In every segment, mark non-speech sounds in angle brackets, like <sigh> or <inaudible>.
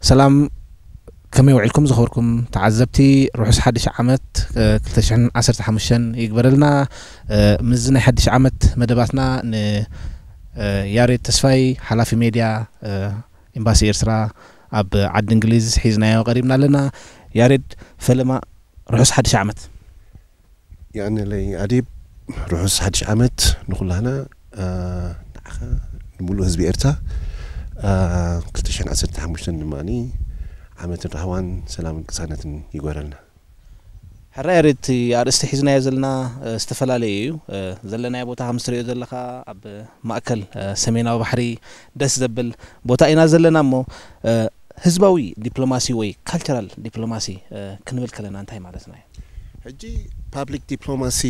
سلام كم يوعلكم زهوركم تعذبتي روح حدش عمت آه، كل تشحن عشر تحمشن يقبر لنا آه، مزنا حدش عمت مدباتنا ن آه، ياري تسفاي حلافي ميديا امباسي ارسرا اب عد انجليز حيزنا قريبنا لنا ياريد فلما روحس حدش عمت يعني لي اديب روحس حدش عمت نقول هنا آه نعخا هزبي ارتا 215 ድማኒ ዓመት ንረኽባን ሰላምን ቅሳነትን ይጎረልና ሕራይ ርት ኣርእስቲ ሒዝናዮ ዘለና ዝተፈላለየ እዩ ዘለናዮ ቦታ ከም ትሪኦ ዘለካ ኣብ ማእከል ሰሜናዊ ባሕሪ ደስ ዘብል ቦታ ኢና ዘለና እሞ ህዝባዊ ዲፕሎማሲ ወይ ካልቸራል ዲፕሎማሲ ክንብል ከለና እንታይ ማለትና እዩ ሕጂ ፓብሊክ ዲፕሎማሲ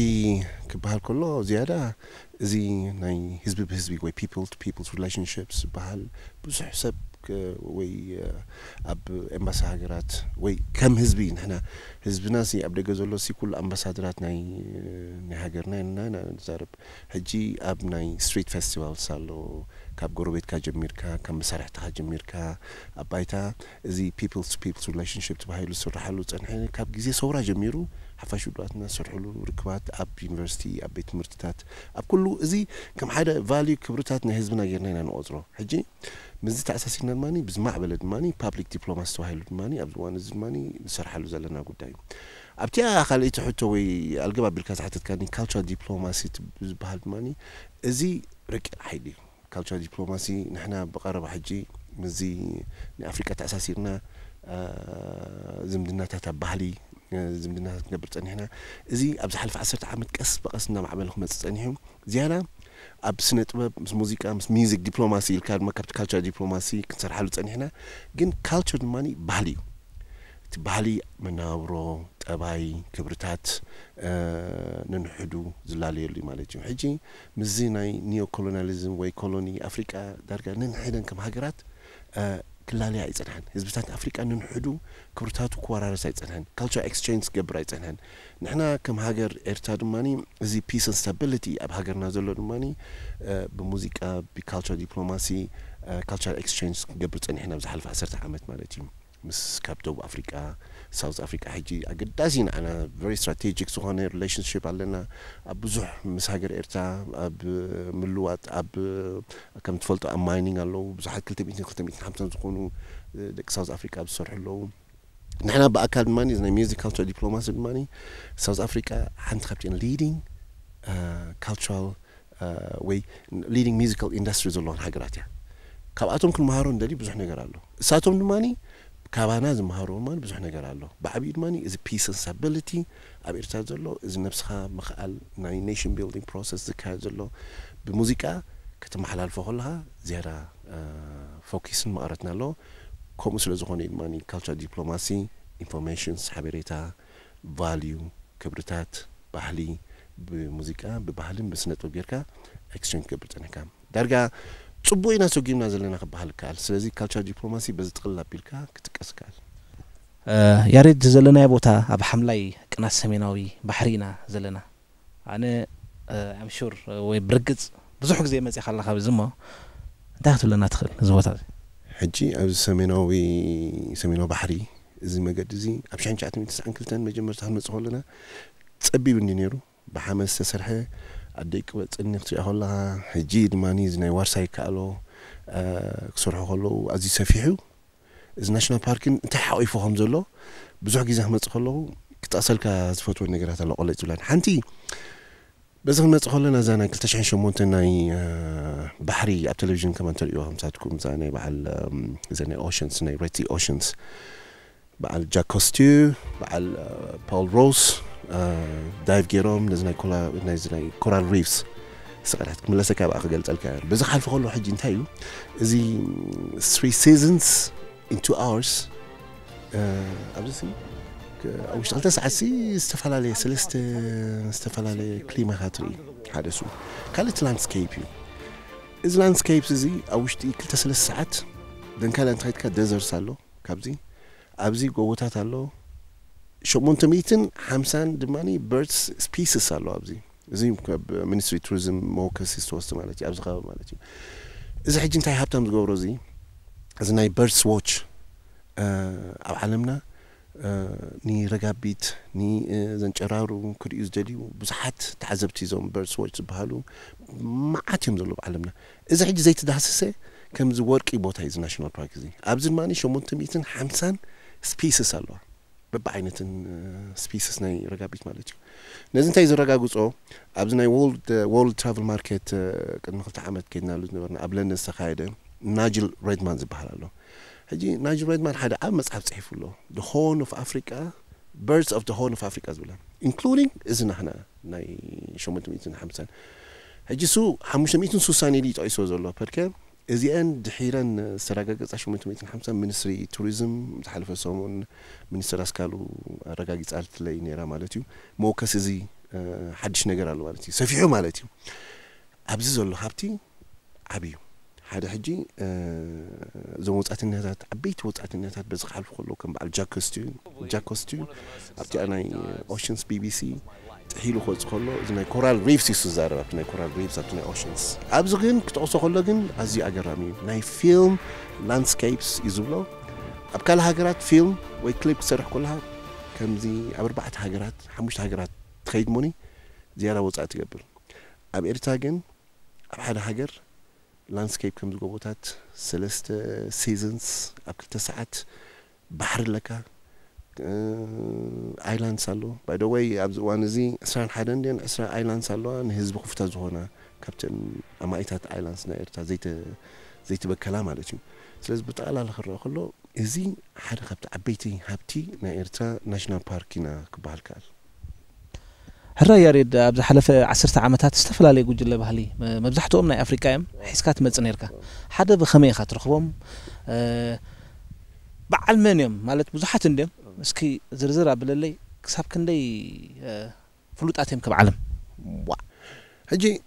ክበሃል ከሎ ዝያዳ እዚ ናይ ህዝቢ ብህዝቢ ወይ ፒፕል ቱ ፒፕልስ ሪላሽንሽፕ ዝበሃል ብዙሕ ሰብ ወይ ኣብ ኤምባሲ ሃገራት ወይ ከም ህዝቢ ንሕና ህዝብና ሲ ኣብ ደገ ዘሎ ሲ ኩሉ ኣምባሳደራት ናይ ሃገርና ኢልና ንዛረብ ሕጂ ኣብ ናይ ስትሪት ፌስቲቫልስ ኣሎ ካብ ጎረቤትካ ጀሚርካ ካብ መሳርሕትካ ጀሚርካ ኣብ ባይታ እዚ ፒፕልስ ፒፕልስ ሪላሽንሽፕ ተባሂሉ ዝስራሓሉ ፀንሐ ካብ ግዜ ሰውራ ጀሚሩ ሓፋሽብላትና ዝሰርሕሉ ርክባት ኣብ ዩኒቨርሲቲ ኣብ ቤት ትምህርትታት ኣብ ኩሉ እዚ ከም ሓደ ቫልዩ ክብርታት ናይ ህዝብና ጌርና ኢና ንቆፅሮ ሕጂ ምዚ ተኣሳሲርና ድማ ብዝማዕበለ ድማ ፓብሊክ ዲፕሎማስ ተባሂሉ ድማ ኣብ እዋን እዚ ድማ ንሰርሓሉ ዘለና ጉዳይ እዩ ኣብቲ ካልእቲ ሕቶ ወይ ኣልገባ ኣቢልካ ዝሓተትካኒ ካልቸራል ዲፕሎማሲ ዝበሃል ድማ እዚ ርቂቕ ሓይሊ እዩ ካልቸራል ዲፕሎማሲ ንሕና ብቀረባ ሕጂ ምዚ ንኣፍሪቃ ተኣሳሲርና ዝምድናታት ኣብ ባህሊ ዝምድና ክንገብር ፀኒሕና እዚ ኣብ ዝሓለፈ ዓሰርተ ዓመት ቀስ በቀስ እናማዕበለ ክመፅእ ፀኒሖም ዝያዳ ኣብ ስነ ጥበብ ምስ ሙዚቃ ምስ ሚዚክ ዲፕሎማሲ ኢልካ ድማ ካብቲ ካልቸር ዲፕሎማሲ ክንሰርሓሉ ፀኒሕና ግን ካልቸር ድማ ባህሊ እዩ እቲ ባህሊ መነባብሮ ጠባይ ክብርታት ነንሕዱ ዝላለየሉ እዩ ማለት እዩ ሕጂ ምዚ ናይ ኒዮ ኮሎናሊዝም ወይ ኮሎኒ ኣፍሪቃ ዳርጋ ነንሕደን ከም ሃገራት ክላለያ ኣይፀንሐን ህዝብታት ኣፍሪቃ ንንሕዱ ክብርታቱ ክወራረስ ኣይፀንሐን ካልቸር ኤክስቸንጅ ክገብር ኣይፀንሐን ንሕና ከም ሃገር ኤርትራ ድማኒ እዚ ፒስ ን ስታቢሊቲ ኣብ ሃገርና ዘሎ ድማኒ ብሙዚቃ ብካልቸር ዲፕሎማሲ ካልቸር ኤክስቸንጅ ክገብር ፀኒሕና ብዝሓለፈ 1 ዓመት ማለት እዩ ምስ ካብ ደቡብ ኣፍሪቃ ሳውዝ ኣፍሪካ ሕጂ ኣገዳሲ ንዓና ቨሪ ስትራቴጂክ ዝኾነ ሪሌሽንሽፕ ኣለና ኣብ ብዙሕ ምስ ሃገር ኤርትራ ኣብ ምልዋጥ ኣብ ከም ትፈልጦ ኣብ ማይኒንግ ኣለዉ ብዙሓት 250 ዝኾኑ ደቂ ሳውዝ ኣፍሪካ ዝሰርሑ ኣለዉ ንሕና ብኣካል ድማ ናይ ሚዚክ ካልቸራል ዲፕሎማሲ ድማ ሳውዝ ኣፍሪካ ሓንቲ ካብቲአን ሊዲንግ ካልቸራል ወይ ሊዲንግ ሚዚካል ኢንዳስትሪ ዘለዎን ሃገራት እያ ካብኣቶም ክንመሃሮ እንደሊ ብዙሕ ነገር ኣሎ እሳቶም ድማኒ ካባና ዝመሃሮ ማ ብዙሕ ነገር ኣሎ ብዓብዪ ድማ እዚ ፒስ ን ስታቢሊቲ ኣብ ኤርትራ ዘሎ እዚ ነብስኻ ምክኣል ናይ ኔሽን ቢልዲንግ ፕሮሰስ ዝካየድ ዘሎ ብሙዚቃ ክትመሓላልፎ ከለካ ዝያዳ ፎኪስን መቐረትና ኣሎ ከምኡ ስለ ዝኾነ እዩ ድማ ካልቸር ዲፕሎማሲ ኢንፎርሜሽንስ ሓበሬታ ቫልዩ ክብርታት ባህሊ ብሙዚቃ ብባህልን ብስነጥበብ ጌርካ ኤክስቸንጅ ክገብር ፀኒሕካ ዳርጋ ፅቡቅ ኢና ሰጊምና ዘለና ክበሃል ይከኣል ስለዚ ካልቸር ዲፕሎማሲ በዚ ጥቕልል ኣቢልካ ክትቀስ ይከኣል ያሬድ ዘለናዮ ቦታ ኣብ ሓምላይ ቅናት ሰሜናዊ ባሕሪ ኢና ዘለና ኣነ ኣምሹር ወይ ብርግፅ ብዙሕ ግዜ መፅእ ካለካ ብዚ እሞ እንታይ ክትብለና ትኽእል እዚ ቦታ እዚ ሕጂ ኣብዚ ሰሜናዊ ሰሜናዊ ባሕሪ እዚ መገዲ እዚ ኣብ 1992 መጀመርታ ክንመፅእ ከለና ፀቢብ እንዲ ነይሩ ብሓመድ ዝተሰርሐ ኣደይ ቅበፅኒ ክትሪኦ ከለካ ሕጂ ድማኒ እዚ ናይ ዋርሳ ይከኣሎ ክሰርሑ ከለዉ ኣዝዩ ሰፊሕ እዩ እዚ ናሽናል ፓርክን እንታይ ሓቂፉ ከም ዘሎ ብዙሕ ግዜ ክመፅእ ከለዉ ክጠቕሰልካ ዝፈትዎ ነገራት ኣሎ ቆለፅ ዝብላኒ ሓንቲ በዚ ክንመፅእ ከለና እዛ ናይ 208 ናይ ባሕሪ ኣብ ቴሌቭዥን ከማ እንተሪእዮ ከምሳትኩም እዛ ናይ በዓል እዘ ናይ ኦሽንስ ናይ ሬቲ ኦሽንስ በዓል ጃክ ኮስቲዩ በዓል ፓውል ሮስ دايف ጌሮም ነዝናይ ናይዝናይ ኮራል ሪቭስ ስቕላት ክምለሰ ካብ ኣኸ ገልፀልካ በዚ ሓልፈ ከሎ ሕጂ እንታይ እዩ እዚ ትሪ ሲዝንስ ኢን ቱ ኣወርስ ኣብዚ ኣብ ውሽጢ ክልተ ሰዓትሲ ዝተፈላለየ ሰለስተ ዝተፈላለየ ክሊማካ ትርኢ ሓደ ሱ ካልእቲ ላንድስኬፕ እዩ እዚ ላንድስኬፕስ እዚ ኣብ ውሽጢ ክልተ ሰለስተ ሰዓት ደንካልያ እንተኸይትካ ደዘርስ ኣሎ ካብዚ ኣብዚ ጎቦታት ኣሎ 800 50 ድማኒ በርድስ ስፒስስ ኣለዉ ኣብዚ እዚ ሚኒስትሪ ቱሪዝም መወከሲ ዝተወስተ ማለት እዩ ኣብዚ ከባቢ ማለት እዩ እዚ ሕጂ እንታይ ሃብታም ዝገብሮ እዚ እዚ ናይ በርድስ ዎች ኣብ ዓለምና ንረጋቢት ንዘንጨራሩ ክሪኡ ዝደልዩ ብዙሓት ተዓዘብቲ እዞም በርድስ ዎች ዝበሃሉ መዓት እዮም ዘለዉ ብዓለምና እዚ ሕጂ ዘይተዳህስሰ ከምዚ ወርቂ ቦታ እዩ እዚ ናሽናል ፓርክ እዚ ኣብዚ ድማኒ 850 ስፒስስ ኣለዋ በብዓይነትን ስፒስስ ናይ ረጋቢት ማለት እዩ ነዚ እንታይ ዝረጋግፆ ኣብዚ ናይ ወርልድ ትራቨል ማርኬት ቅድሚ ክልተ ዓመት ከድናሉ ዝነበርና ኣብ ለንደን ዝተካየደ ናጅል ሬድማን ዝበሃል ኣሎ ሕጂ ናጅል ሬድማን ሓደ ዓብ መፅሓፍ ፅሒፉ ኣሎ ደ ሆን ኦፍ ኣፍሪቃ በርድስ ኦፍ ደ ሆን ኦፍ ኣፍሪቃ ዝብላ ኢንክሉዲንግ እዚ ናሕና ናይ 850 ሕጂ ሱ 560 ኢሉ ይጠቂሶ ዘሎ ፐርከ እዚአን ድሒረን ዝተረጋገፃ 850 ሚኒስትሪ ቱሪዝም ዝሓለፈ ሰሙን ሚኒስትር ኣስካሉ ኣረጋጊፃ ትለይ ነይራ ማለት እዩ መወከስ እዚ ሓድሽ ነገር ኣሎ ማለት እዩ ሰፊሑ ማለት እዩ ኣብዚ ዘሎ ሃብቲ ዓብዩ ሓደ ሕጂ እዞም ወፃእተኛታት ዓበይቲ ወፃእተኛታት በዚ ክሓልፉ ከለዉ ከም በዓል ጃኮስቲ ጃኮስቲ ኣብቲ ናይ ኦሽንስ ቢቢሲ تحيلو خود خلو از نه کورال ریفسی سوزار و نه کورال ریفس و نه اوشنز ابزوگین کت اوسو خلو گین ازی اگر رامی نه فیلم لاندسکیپس ایزولو اب کل هاگرات فیلم و کلیپ سرخ کل ها کم زی ابر بعد هاگرات حمش هاگرات تخید مونی زیاره وضع تقبل اب ارتاگین اب حد هاگر لاندسکیپ کم زی گوتات سلست سیزنس اب کل تسعت بحر لکه ኣይላንስ ኣሎ ባይ ደ ወይ ኣብዚ እዋን እዚ 2ስራን ሓደን ድን 2ስራ ኣይላንስ ኣለዋ ንህዝቢ ክፍታ ዝኾና ካብተን ኣማኢታት ኣይላንስ ናይ ኤርትራ ዘይትበከላ ማለት እዩ ስለዚ ብጠቕላለ ክረአ ከሎ እዚ ሓደ ካብቲ ዓበይቲ ሃብቲ ናይ ኤርትራ ናሽናል ፓርክ ኢና ክበሃል ከኣል ሕራ ያሬድ ኣብ ዝሓለፈ ዓሰርተ ዓመታት ዝተፈላለየ ጉጅለ ባህሊ መብዛሕትኦም ናይ ኣፍሪቃ እዮም ሒዝካ ትመፅእ ነርካ ሓደ ብኸመይ ኢኻ ትረኽቦም በዓል መን እዮም ማለት ብዙሓት እንድዮም اسكي زرزر بللي كساب كندي فلوت اتيم كم عالم وا هجي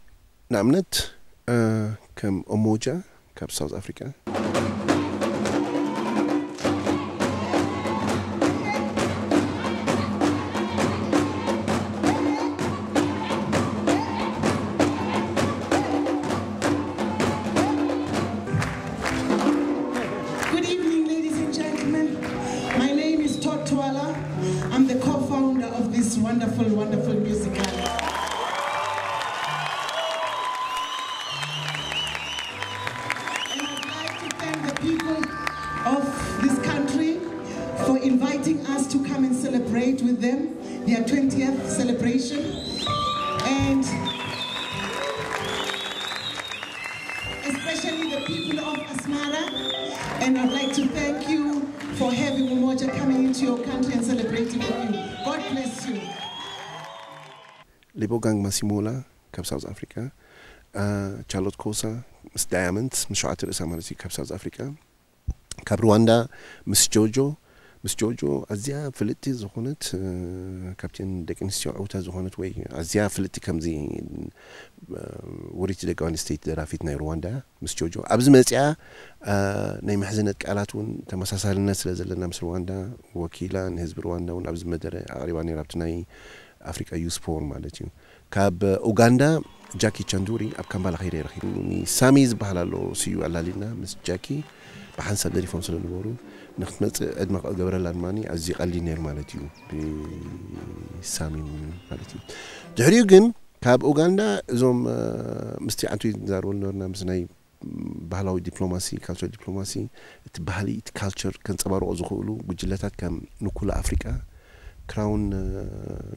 نعمنت كم اموجا كم ساوث افريكا ቦጋንግ ማሲሞላ ካብ ሳውዝ ኣፍሪቃ ቻሎት ኮሳ ምስ ዳያመንት ምስ ሸውዓተ ርእሳ ማለት እዩ ካብ ሳውዝ ኣፍሪቃ ካብ ሩዋንዳ ምስ ጆጆ ምስ ጆጆ ኣዝያ ፍልጥቲ ዝኾነት ካብተን ደቂ ኣንስትዮ ዕውታ ዝኾነት ወይ ኣዝያ ፍልጥቲ ከምዚ ውሪት ደቂ ኣንስተይቲ ደራፊት ናይ ሩዋንዳ እያ ምስ ጆጆ ኣብዚ መፅያ ናይ መሕዝነት ቃላት እውን ተመሳሳልነት ስለ ዘለና ምስ ሩዋንዳ ወኪላ ንህዝቢ ሩዋንዳ እውን ኣብዚ መደረ ኣቅሪባ ነይራ ኣብቲ ናይ ኣፍሪቃ ዩስፖር ማለት እዩ ካብ ኡጋንዳ ጃኪ ቻንዱሪ ኣብ ካምባላ ከይደ ይረኪቡ ሳሚ ዝበሃል ኣሎ ስዩ ኣላሊና ምስ ጃኪ ብሓንሳብ ደሪፎም ስለ ነበሩ ንክትመፅእ ዕድመ ክገብረላ ድማ ኣዝዩ ቀሊል ነይሩ ማለት እዩ ብሳሚ ማለት እዩ ድሕሪኡ ግን ካብ ኡጋንዳ እዞም ምስቲ ዓንቱይ ዛርቦ ዝነበርና ምስ ናይ ባህላዊ ዲፕሎማሲ ካልቸር ዲፕሎማሲ እቲ ባህሊ እቲ ካልቸር ከንፀባርቆ ዝኽእሉ ጉጅለታት ከም ንኩላ ኣፍሪቃ ክራውን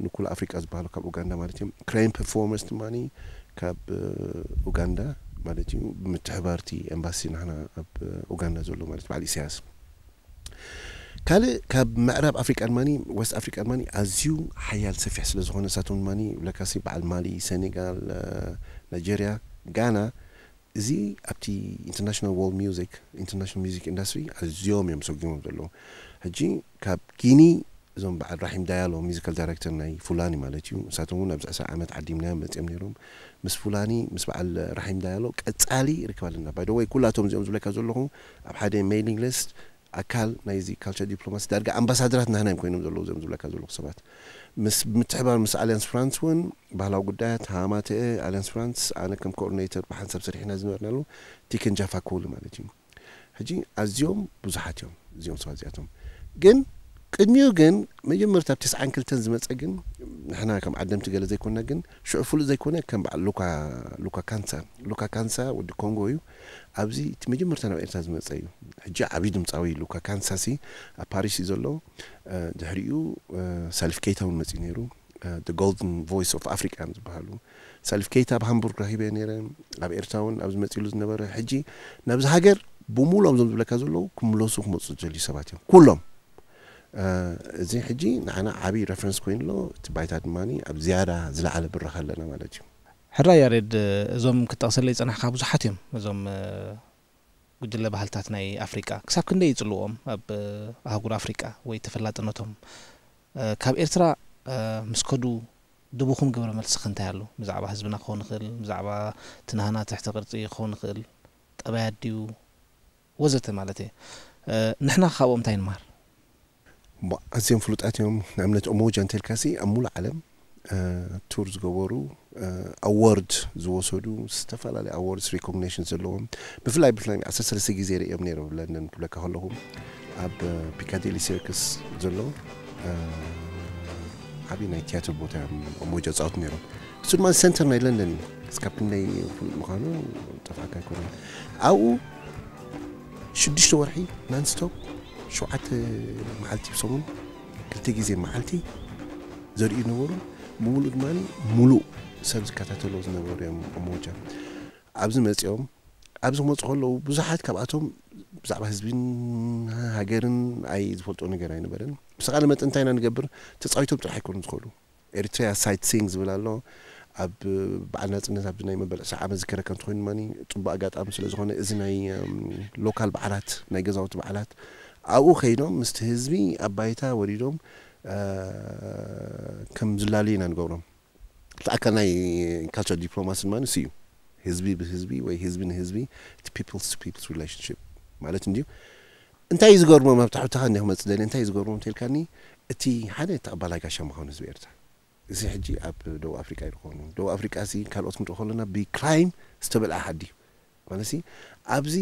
ንኩል አፍሪቃ ዝበሃሉ ካብ ኡጋንዳ ማለት እዮም ክራይም ፐርፎርመንስ ድማ ካብ ኡጋንዳ ማለት እዩ ብምትሕባርቲ ኤምባሲ ናና ኣብ ኡጋንዳ ዘሎ ማለት እዩ በዓል እስያስ ካልእ ካብ ምዕራብ ኣፍሪቃ ድማ ወስት ኣፍሪቃ ድማ ኣዝዩ ሓያል ሰፊሕ ስለ ዝኾነ እሳቶም ድማ ብለካሲ በዓል ማሊ ሴኔጋል ናይጀርያ ጋና እዚ ኣብቲ ኢንተርናሽናል ዎርልድ ሚዚክ ኢንተርናሽናል ሚዚክ ኢንዳስትሪ ኣዝዮም እዮም ሰጊሞም ዘለዉ ሕጂ ካብ ጊኒ እዞም በዓል ራሒም ዳያሎ ሚዚካል ዳይሬክተር ናይ ፉላኒ ማለት እዩ ንሳቶም እውን ኣብዛ 2 ዓመት ዓዲምና መፅኦም ነይሮም ምስ ፉላኒ ምስ በዓል ራሒም ዳያሎ ቀፃሊ ይርከብ ኣለና ባይደ ወይ ኩላቶም እዚኦም ዝብለካ ዘለኹ ኣብ ሓደ ሜይሊንግ ሊስት ኣካል ናይዚ ካልቸር ዲፕሎማሲ ዳርጋ ኣምባሳደራት ናህናዮም ኮይኖም ዘለዉ እዚኦም ዝብለካ ዘለኹ ሰባት ምስ ምትሕባር ምስ ኣልያንስ ፍራንስ እውን ባህላዊ ጉዳያት ሃማትአ ኣልያንስ ፍራንስ ኣነ ከም ኮኦርዲኔተር ብሓንሳብ ሰሪሕና ዝነበርናሉ ቲክን ጃፋ ክውሉ ማለት እዩ ሕጂ ኣዝዮም ብዙሓት እዮም እዚኦም ሰባት እዚኣቶም ግን ቅድሚኡ ግን መጀመርታ ኣብ ትስዓን ክልተን ዝመፀ ግን ንሕና ከም ዓደምቲ ገለ ዘይኮንና ግን ሽዑ ፍሉጥ ዘይኮነ ከም በዓል ሉካ ካንሳ ሉካ ካንሳ ወዲ ኮንጎ እዩ ኣብዚ እቲ መጀመርታ ናብ ኤርትራ ዝመፀ እዩ ሕጂ ዓብዪ ድምፃዊ ሉካ ካንሳ ሲ ኣብ ፓሪስ እዩ ዘሎ ድሕሪኡ ሳልፍ ኬይታ እውን መፅኡ ነይሩ the golden voice of africa ዝበሃሉ ሳልፍ ኬይታ ኣብ ሃምቡርግ ረኪበ ነይረ ኣብ ኤርትራ እውን ኣብዚ መፂሉ ዝነበረ ሕጂ ናብዚ ሃገር ብሙሎም እዞም ዝብለካ ዘለዉ ክምለሱ ክመፁ ዝደልዩ ሰባት እዮም ኩሎም እዚ ሕጂ ንዓና ዓብይ ረፈረንስ ኮይኑሎ እቲ ባይታ ድማ ኣብ ዝያዳ ዝለዓለ ብረኽ ኣለና ማለት እዩ ሕራ ያሬድ እዞም ክጠቕሰለ ይፀናሕካ ብዙሓት እዮም እዞም ጉጅለ ባህልታት ናይ ኣፍሪቃ ክሳብ ክንደይ ይፅልዎም ኣብ ኣህጉር ኣፍሪቃ ወይ ተፈላጥነቶም ካብ ኤርትራ ምስ ከዱ ድቡኹም ግብረ መልሲ ክንታይ ኣሎ ብዛዕባ ህዝብና ክኸውን ይኽእል ብዛዕባ ትናህና ትሕቲ ቅርፂ ክኸውን ይኽእል ጠባያ ድዩ ወዘተ ማለት እየ ንሕና ካብኦም እንታይ ንመሃር ኣዝዮም ፍሉጣት እዮም ንኣብነት ኦሞ ጃንቴል ካሲ ኣብ ሙሉእ ዓለም ቱር ዝገበሩ ኣዋርድ ዝወሰዱ ዝተፈላለዩ ኣዋርድስ ሪኮግኒሽን ዘለዎም ብፍላይ ብፍላይ 13 ግዜ ርኦም ነይሮም ብለንደን ክብለካ ከለኹ ኣብ ፒካዴሊ ሲርክስ ዘሎ ዓብዪ ናይ ትያትር ቦታ እዮም ኦሞጃ ፃወቱ ነይሮም እሱ ድማ ሰንተር ናይ ለንደን እዩ እስካብ ክንደይ ፍሉጥ ምዃኑ ጠፋካ ይኮነ ኣብኡ ሽዱሽተ ወርሒ ናንስቶፕ ሸውዓተ መዓልቲ ብሰሙን ክልተ ግዜ መዓልቲ ዘርእዩ ነበሩ ብምሉእ ድማ ሙሉእ ሰብ ዝከታተሎ ዝነበሩ እዮም ኣሞጃ ኣብዚ መፂኦም ኣብዚ ክመፁ ከለዉ ብዙሓት ካብኣቶም ብዛዕባ ህዝብን ሃገርን ኣይ ዝፈልጦ ነገር ኣይነበረን ብስቓለ መጠን እንታይ ኢና ንገብር ተፃዊቶም ጥራሕ ኣይኮኑ ዝኽእሉ ኤርትራ ሳይት ሲንግ ዝብል ኣሎ ኣብ በዓል ናፅነት ኣብዚ ናይ መበል ዕስራ ዓመት ዝከረ ከም ትኮይኑ ድማ ፅቡቅ ኣጋጣሚ ስለዝኾነ እዚ ናይ ሎካል በዓላት ናይ ገዛውቲ በዓላት ኣብኡ ከይዶም ምስቲ ህዝቢ ኣብ ባይታ ወዲዶም ከም ዝላለዩ ኢና ንገብሮም እቲ ኣካል ናይ ካልቸር ዲፕሎማሲ ድማ ንስ እዩ ህዝቢ ብህዝቢ ወይ ህዝቢ ንህዝቢ እቲ ፒፕልስ ፒፕልስ ሪላሽንሽፕ ማለት እንድዩ እንታይ እዩ ዝገርሞም ኣብ ታሕትኻ እንዲኹ መፅ ደሊ እንታይ እዩ ዝገርሞም እንተልካኒ እቲ ሓደ እቲ ኣባላጋሻ ምኻኑ ህዝቢ ኤርትራ እዚ ሕጂ ኣብ ደቡብ ኣፍሪቃ ይርከቡ ደቡብ ኣፍሪቃ እዚ ካልኦት ክንርኢ ከለና ብክራይም ዝተበልዓ ሓዲ እዩ ማለት ኣብዚ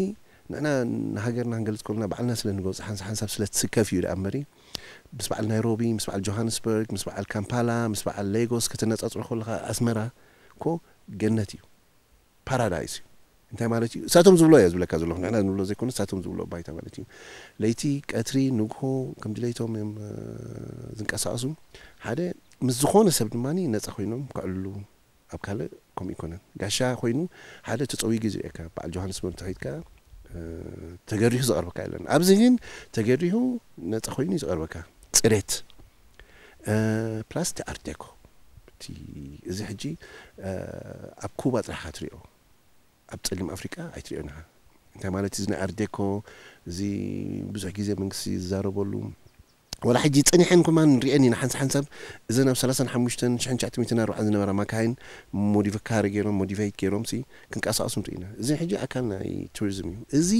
ንዕና ንሃገርና ክንገልፅ ከለና ባዕልና ስለ ንገብፅ ሓንሳብ ስለ ትስከፍ እዩ ድኣመሪ ምስ በዓል ናይሮቢ ምስ በዓል ጆሃንስበርግ ምስ በዓል ካምፓላ ምስ በዓል ሌጎስ ከተነፃፅሮ ከለካ ኣስመራ ኮ ገነት እዩ ፓራዳይስ እዩ እንታይ ማለት እዩ እሳቶም ዝብሎ እየ ዝብለካ ዘለኹ ንሕና ንብሎ ዘይኮኑ እሳቶም ዝብሎ ባይታ ማለት እዩ ለይቲ ቀትሪ ንግሆ ከም ድሌቶም እዮም ዝንቀሳቀሱ ሓደ ምስ ዝኾነ ሰብ ድማኒ ነፃ ኮይኖም ክዕልሉ ኣብ ካልእ ከምኡ ይኮነን ጋሻ ኮይኑ ሓደ ተፀዊ ግዜ እካ በዓል ጆሃንስበርግ ተኸይድካ ተገሪሁ ዝቐርበካ የለን ኣብዚ ግን ተገሪሁ ነፃ ኮይኑ እዩ ዝቐርበካ ፅሬት ፕላስ እቲ ኣርቴኮ እቲ እዚ ሕጂ ኣብ ኩባ ጥራሕካ ትሪኦ ኣብ ፀሊም ኣፍሪቃ ኣይትሪኦንኻ እንታይ ማለት እዩ እዚ ናይ ኣርዴኮ እዚ ብዙሕ ግዜ መንግስቲ ዝዛረበሉ ወላ ሕጂ ፀኒሐን ኩማ ንሪአን ኢና ሓንሳ ሓንሳብ እዘን ኣብ 35 1940 ዝነበራ ማካይን ሞዲፋካሪ ገይሮም ሞዲፋይት ገይሮም ክንቀሳቀሱ ንርኢ ኢና እዚ ሕጂ ኣካል ናይ ቱሪዝም እዩ እዚ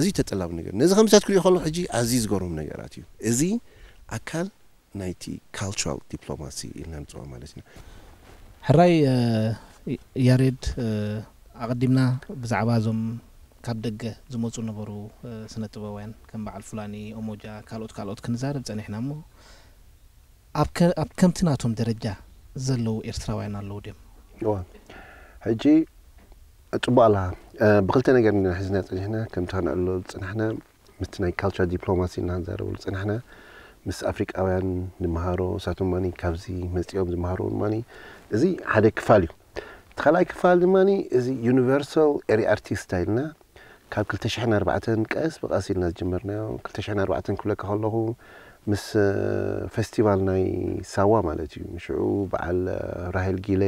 ኣዝዩ ተጠላቢ ነገር ነዚ ከምዚታት ክሪኦ ከሎ ሕጂ ኣዝዩ ዝገርም ነገራት እዩ እዚ ኣካል ናይቲ ካልቸራል ዲፕሎማሲ ኢልና ንፅዋ ማለት ኢና ሕራይ ያሬድ ኣቐዲምና ብዛዕባ እዞም ካብ ደገ ዝመፁ ነበሩ ስነ ጥበባውያን ከም በዓል ፍላኒ ኦሞጃ ካልኦት ካልኦት ክንዛረብ ፀኒሕና እሞ ኣብ ከምቲ ናቶም ደረጃ ዘለው ኤርትራውያን ኣለዉ ድዮም ሕጂ ፅቡቅ ኣላ ብክልተ ነገር ናሕዝና ፀኒሕና ከምቲ ክንዕሎ ዝፅናሕና ምስቲ ናይ ካልቸር ዲፕሎማሲ እናንዛረብሉ ፅናሕና ምስ ኣፍሪቃውያን ንመሃሮ ንሳቶም ድማ ካብዚ መፂኦም ዝመሃሮ ድማ እዚ ሓደ ክፋል እዩ እቲ ካልኣይ ክፋል ድማ እዚ ዩኒቨርሳል ኤሪኣርቲ ስታይልና ካብ 204 ቀስ ብቐስ ኢልና ዝጀመርናዮ 204 ክብለካ ከለኹ ምስ ፌስቲቫል ናይ ሳዋ ማለት እዩ ንሽዑ በዓል ራሂል ጊሌ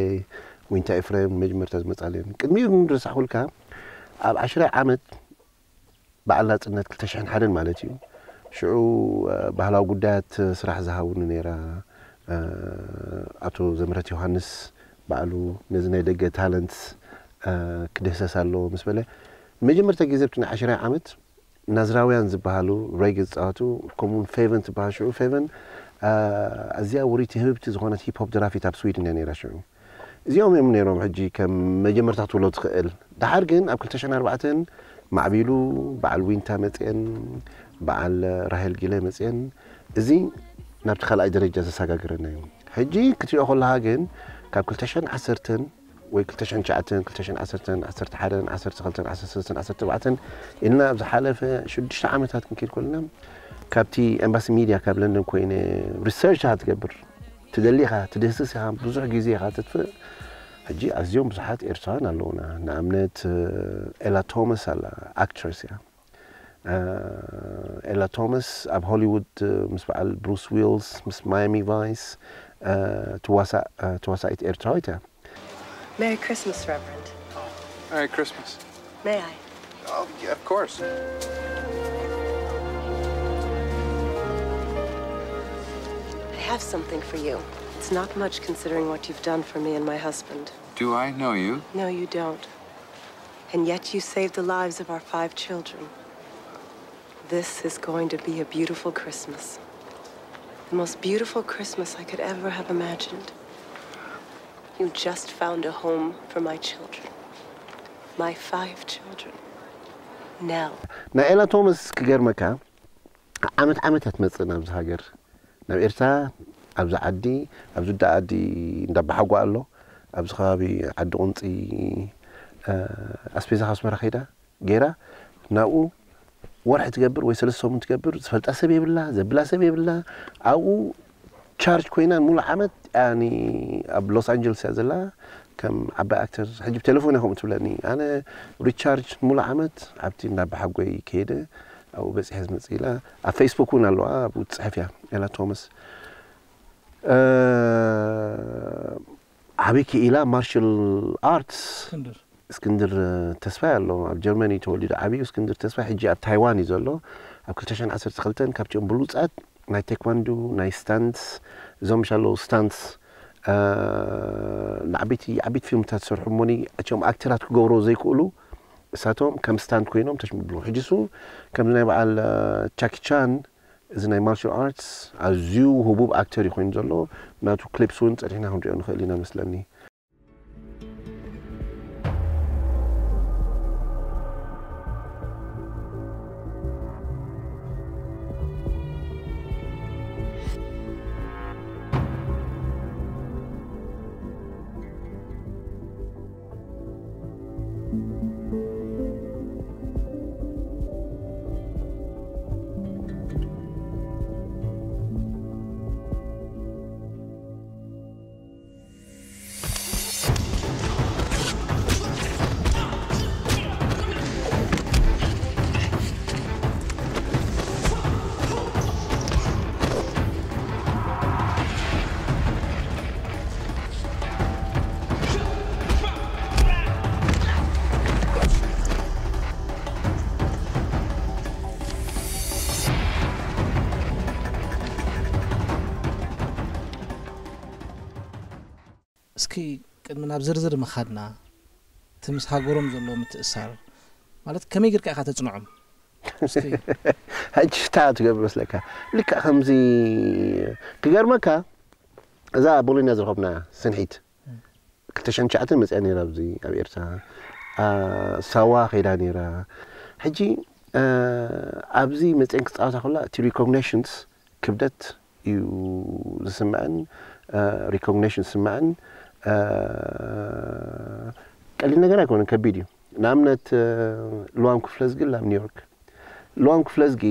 ዊንታ ኤፍሬም መጀመርታ ዝመፃለዮም ቅድሚኡ ንድረስ ኣኹልካ ኣብ ዓሽራይ ዓመት በዓል ናፅነት 201 ማለት እዩ ሽዑ ባህላዊ ጉዳያት ስራሕ ዝሃቡኒ ነራ ኣቶ ዘምረት ዮሃንስ በዕሉ ነዚ ናይ ደገ ታለንት ክደሰስ ኣለዎ ምስ በለ መጀመርታ ግዜ ክነ ዓሽራይ ዓመት ናዝራውያን ዝበሃሉ ራይ ገዝፃወቱ ከምኡውን ፌቨን ትበሃል ሽዑ ፌቨን ኣዝያ ውሪቲ ህብብቲ ዝኾነት ሂፕሆፕ ደራፊት ኣብ ስዊድን እያ ነይራ ሽዑ እዚኦም እዮም ነይሮም ሕጂ ከም መጀመርታ ትብሎ ትኽእል ድሓር ግን ኣብ 204 ማዕቢሉ በዓል ዊንታ መፅአን በዓል ራሄል ጊለ መፅአን እዚ ናብቲ ካልኣይ ደረጃ ዘሰጋግረና እዩ ሕጂ ክትሪኦ ከለካ ግን ካብ 210 ወይ 299 210 11 12 16 17 ኢልና ኣብ ዝሓለፈ 6 ዓመታት ክንከይድ ከለና ካብቲ ኤምባሲ ሚድያ ካብ ለንደን ኮይነ ሪሰርች ኢኻ ትገብር ትደሊ ኢኻ ትደስስ ኢኻ ብዙሕ ግዜ ኢኻ ተጥፍእ ሕጂ ኣዝዮም ብዙሓት ኤርትራውያን ኣለውና ንኣብነት ኤላ ቶማስ ኣላ ኣክትረስ እያ ኤላ ቶማስ ኣብ ሆሊውድ ምስ በዓል ብሩስ ዊልስ ምስ ማያሚ ቫይስ ተዋሳኢት ኤርትራዊት እያ Merry Christmas, Reverend. Oh, Merry Christmas. May I? Oh, yeah, of course. I have something for you. It's not much considering what you've done for me and my husband. Do I know you? No, you don't. And yet you saved the lives of our five children. This is going to be a beautiful Christmas. The most beautiful Christmas I could ever have imagined. You just found a home for my children. My five children. Now. نائلة توماس كجر مكا عمت عمت هتمثل نبز هاجر نب إرتا أبز عدي أبز دا عدي ندب حقو قالو أبز خابي عد قنطي أسبيزا خاص مرة خيدا جيرا ناو ወርሒ ትገብር ወይ ሰለስተ ሰሙን ትገብር ዝፈልጣ ሰብ የብላ ዘብላ ሰብ የብላ تشارج كوينان مول حمد اني يعني اب لوس انجلوس زلا كم عبا اكتر حجب تليفونهم تبلني انا ريتشارج مول حمد عبتي ناب حقوي كيده او بس حز مزيلا على فيسبوك ونا لو ابو تصحفيا يلا توماس أه... عبيكي الى مارشال ارتس اسكندر اسكندر أه، تسفا لو اب جرماني تولد عبي اسكندر تسفا حجي اب تايواني زلو اب عصر تخلتن كابتي بلوصات ናይ ቴክዋንዶ ናይ ስታንስ እዞም ሻለው ስታንስ ንዓበይቲ ዓበይቲ ፊልምታት ዝሰርሑ እሞኒ እቶም ኣክተራት ክገብሮ ዘይክእሉ እሳቶም ከም ስታንድ ኮይኖም ተሽምብሉ ሕጂ ሱ ከምዚ ናይ በዓል ቻኪቻን እዚ ናይ ማርሻል ኣርትስ ኣዝዩ ህቡብ ኣክተር እዩ ኮይኑ ዘሎ ናቱ ክሊፕስ እውን ፀኒሕና ክንሪኦ ንኽእል ኢና መስለኒ እስኪ ቅድሚ ናብ ዝርዝር ምኻድና እቲ ምስ ሃገሮም ዘሎ ምትእሳር ማለት ከመይ ጌርካ ኢኻ ተፅንዖም ጅፍታ ትገብር መስለካ ልክዕ ከምዚ ክገርመካ እዛ ቦሎኛ ዝረኸብና ስንሒት 209 መፅያ ነራ ኣብዚ ኣብ ኤርትራ ሳዋ ከይዳ ነይራ ሕጂ ኣብዚ መፅአን ክፃወታ ከላ እቲ ሪኮግኒሽንስ ክብደት እዩ ዝስምዐን ሪኮግኒሽን ዝስምዐን ቀሊል ነገር ኣይኮነን ከቢድ እዩ ንኣብነት ልዋም ክፍለ ዝጊ ኣብ ኒውዮርክ ልዋም ክፍለ ዝጊ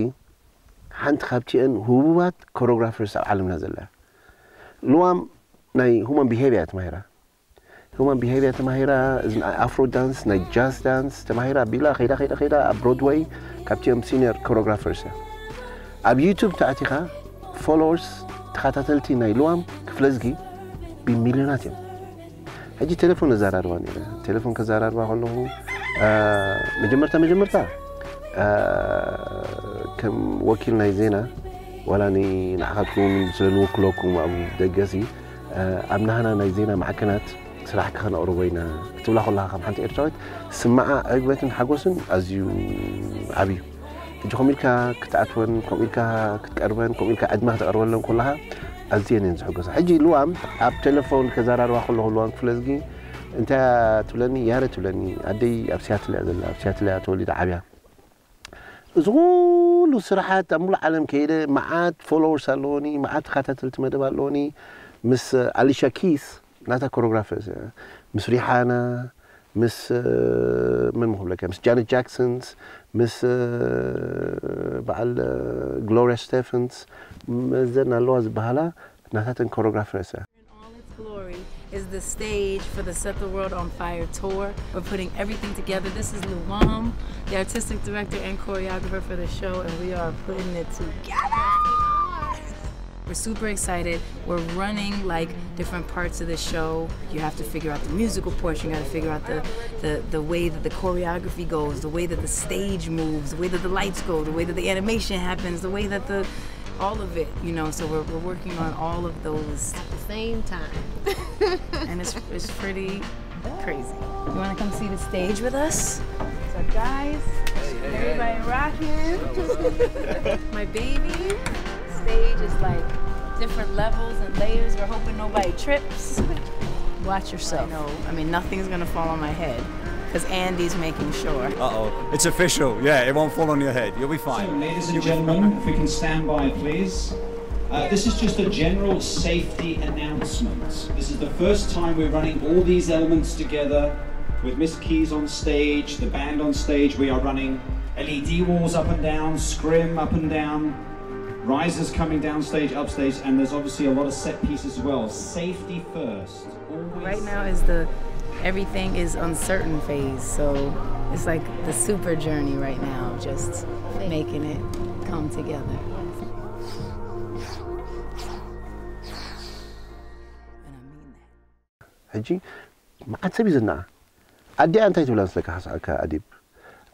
ሓንቲ ካብቲአን ህቡባት ኮሮግራፈርስ ኣብ ዓለምና ዘላ ልዋም ናይ ሁማን ቢሄቪያ ተማሂራ ሁማን ቢሄቪያ ተማሂራ እዚ ናይ ኣፍሮ ዳንስ ናይ ጃዝ ዳንስ ተማሂራ ኣቢላ ከይዳ ከይዳ ከይዳ ኣብ ብሮድወይ ካብቲኦም ሲኒየር ኮሮግራፈርስ እያ ኣብ ዩቱብ ታዕቲኻ ፎሎወርስ ተኸታተልቲ ናይ ልዋም ክፍለ ዝጊ ብሚልዮናት እዮም هجي تليفون زرار واني تليفون كزرار واقول له مجمرتا آه، مجمرتا آه، كم وكيل نايزينا ولا ني نعقدكم سلو كلوكم ابو دجسي امنا آه، هنا نايزينا كانت سلاح كان اوروينا كتب لها كلها خمحت ارتويت سمع اجبت حقوسن ازيو ابي تجي كوميكا كتعتون كوميكا كتقربن كوميكا ادمه تقربن لهم كلها ألتين ينزحوا قصة حجي الوام أب تلفون كزارار واخل له الوام فلزقي أنت تولني يا ريت تولني أدي أبسيات لي أدل أبسيات لي أتولي دعابيا زغول وسرحات أمول عالم كيدة معات فولور سالوني معات خاتت التمدى بالوني مس أليشا كيس ناتا كوروغرافيز مس ريحانا ምስ መን ምክብለካ ምስ ጃነት ጃክሰንስ ምስ በዓል ግሎሪያ ስቴፈንስ መዘን ኣለዋ ዝበሃላ ናታተን ኮሮግራፈርስ እያ is the stage for the Set the World on Fire tour. We're putting everything together. This is Luam, the artistic director and choreographer for the show, and we are putting it together. We're super excited. We're running like different parts of the show. You have to figure out the musical portion. You got to figure out the, the, the way that the choreography goes, the way that the stage moves, the way that the lights go, the way that the animation happens, the way that the all of it, you know. So we're, we're working on all of those at the same time, <laughs> and it's it's pretty crazy. You want to come see the stage with us? So guys, everybody rocking. <laughs> My baby stage is like different levels and layers. We're hoping nobody trips. <laughs> Watch yourself. I know. I mean, nothing's gonna fall on my head because Andy's making sure. Uh oh, it's official. Yeah, it won't fall on your head. You'll be fine. So, ladies and gentlemen, if we can stand by, please. Uh, this is just a general safety announcement. This is the first time we're running all these elements together with Miss Keys on stage, the band on stage. We are running LED walls up and down, scrim up and down, Risers coming downstage, upstage, and there's obviously a lot of set pieces as well. Safety first. Always right now is the everything is uncertain phase, so it's like the super journey right now, just making it come together. ሕጂ መዓት ሰብ እዩ ዝና ኣዲኣ እንታይ ትብላ ምስለካ ሓሳብካ ኣዲብ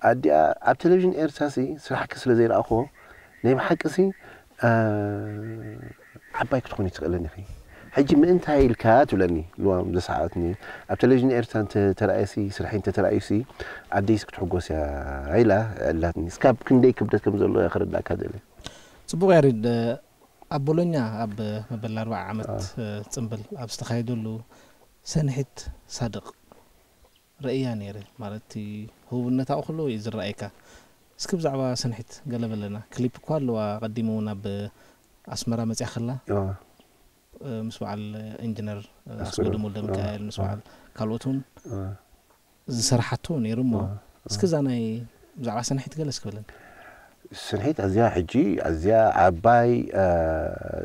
ኣዲኣ ኣብ ቴሌቭዥን ኤርሳሲ ስራሕኪ ስለ ዘይረኣኽዎ ናይ ብሓቂ ሲ ዓባይ ክትኮን ይትኽእለኒ ኺ ሕጂ ምእንታይ ኢልካ ትብለኒ ልዋ ዘሰዓዓትኒ ኣብ ቴሌቭዥን ኤርትራ ተረእሲ ስርሒ እንተተረእዩሲ ኣደይስ ክትሕጎስ እያ ኢላ ዕላትኒ ስካብ ክንደይ ክብደት ከም ዘሎ ክርዳእካ ዘለ ፅቡቅ ያሪድ ኣብ ቦሎኛ ኣብ መበል 4 ዓመት ፅምብል ኣብ ዝተካየደሉ ሰንሒት ሳድቕ ርእያ ነይረ ማለት ህቡብነታ ኩሉ እዩ ዝረኣየካ እስኪ ብዛዕባ ሰንሒት ገለ በለና ክሊፕ እኳ ኣለዋ ቀዲሙ ናብ ኣስመራ መፅያ ከላ ምስ በዓል ኢንጂነር ኣስገዶም ወልደ ሚካኤል ምስ በዓል ካልኦት እውን ዝሰራሓቶ ነይሩ እሞ እስኪ እዛ ናይ ብዛዕባ ሰንሒት ገለ እስክብለን ስንሒት ኣዝያ ሕጂ ኣዝያ ዓባይ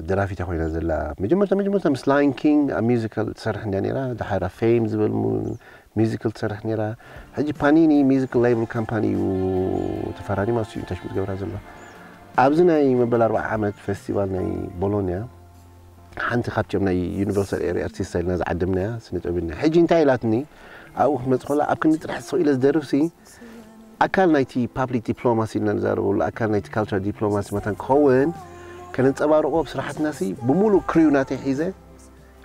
ደራፊታ ኮይና ዘላ መጀመርታ መጀመርታ ምስ ላይን ኪንግ ኣብ ሚዚካል ትሰርሕ እንዳ ነራ ድሓራ ፌም ዝብል ميزيكال تسرح نيرا حجي بانيني ميزيكال ليبل كامباني و تفراني ما سيو تشبت قبرها زلا أبزنا ناي مبل أربع عمد فيستيفال ناي بولونيا حنت خاتم ناي يونيفرسال إيري أرتيست ناز عدمنا سنة أبنا حجي انتاي لاتني أو خمس خلا أبكن ترح سويل دروسي أكال نايتي بابلي ديبلوماسي لنا نزارو أكال نايتي كالتر ديبلوماسي مثلا كوين كانت أبارو بصراحة ناسي بمولو كريوناتي ناتي حيزه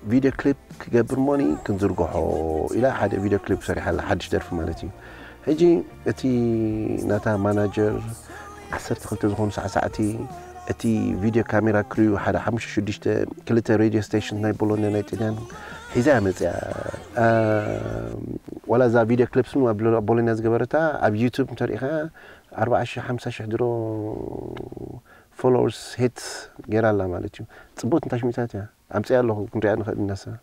فيديو كليب كقبر موني كنزرقحو الى حد فيديو كليب سريحه لحدش درف مالتي حجي اتي ناتا ماناجر 12 ዝኾኑ ሳዕሳዕቲ እቲ ቪድዮ ካሜራ ክርዩ ሓደ 56 ክልተ ሬድዮ ስቴሽን ናይ ቦሎኛ ናይ ጢልያን ሒዛ መፅያ ዋላ እዛ ቪድዮ ክሊፕስ ኣብ ቦሎኛ ዝገበረታ ኣብ ዩቱብ እንተሪኢኻ 450 ድሮ ፎሎወርስ ሄት ጌይራ ኣላ ማለት እዩ ፅቡቅ እንታይ ሽሚታት እያ Amtserlogen der Rennasse.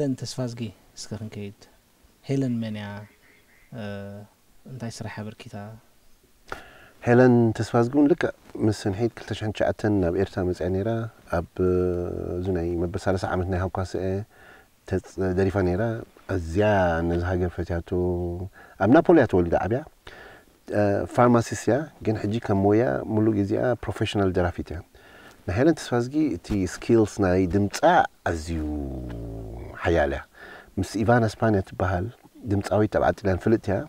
ሄለን ተስፋዝጊ እስከ ክንከይድ ሄለን መን እያ እንታይ ስራሕ ኣበርኪታ ሄለን ተስፋዝጊ እውን ልክዕ ምስ ስንሒት 209 ናብ ኤርትራ መፅአ ነይራ ኣብ እዚ ናይ መበል 30 ዓመት ናይ ሃኳስአ ደሪፋ ነይራ ኣዝያ ነዚ ሃገር ፈትያቶ ኣብ ናፖሊ እያ ተወሊዳ ዓብያ ፋርማሲስት እያ ግን ሕጂ ከም ሞያ ሙሉእ ግዜኣ ፕሮፌሽናል ደራፊት እያ نهيلن تسوازجي تي سكيلز ناي دمتا ازيو حيالة مس ايفان اسبانيا تبهل دمتا اوي تبعتي لان فلتيا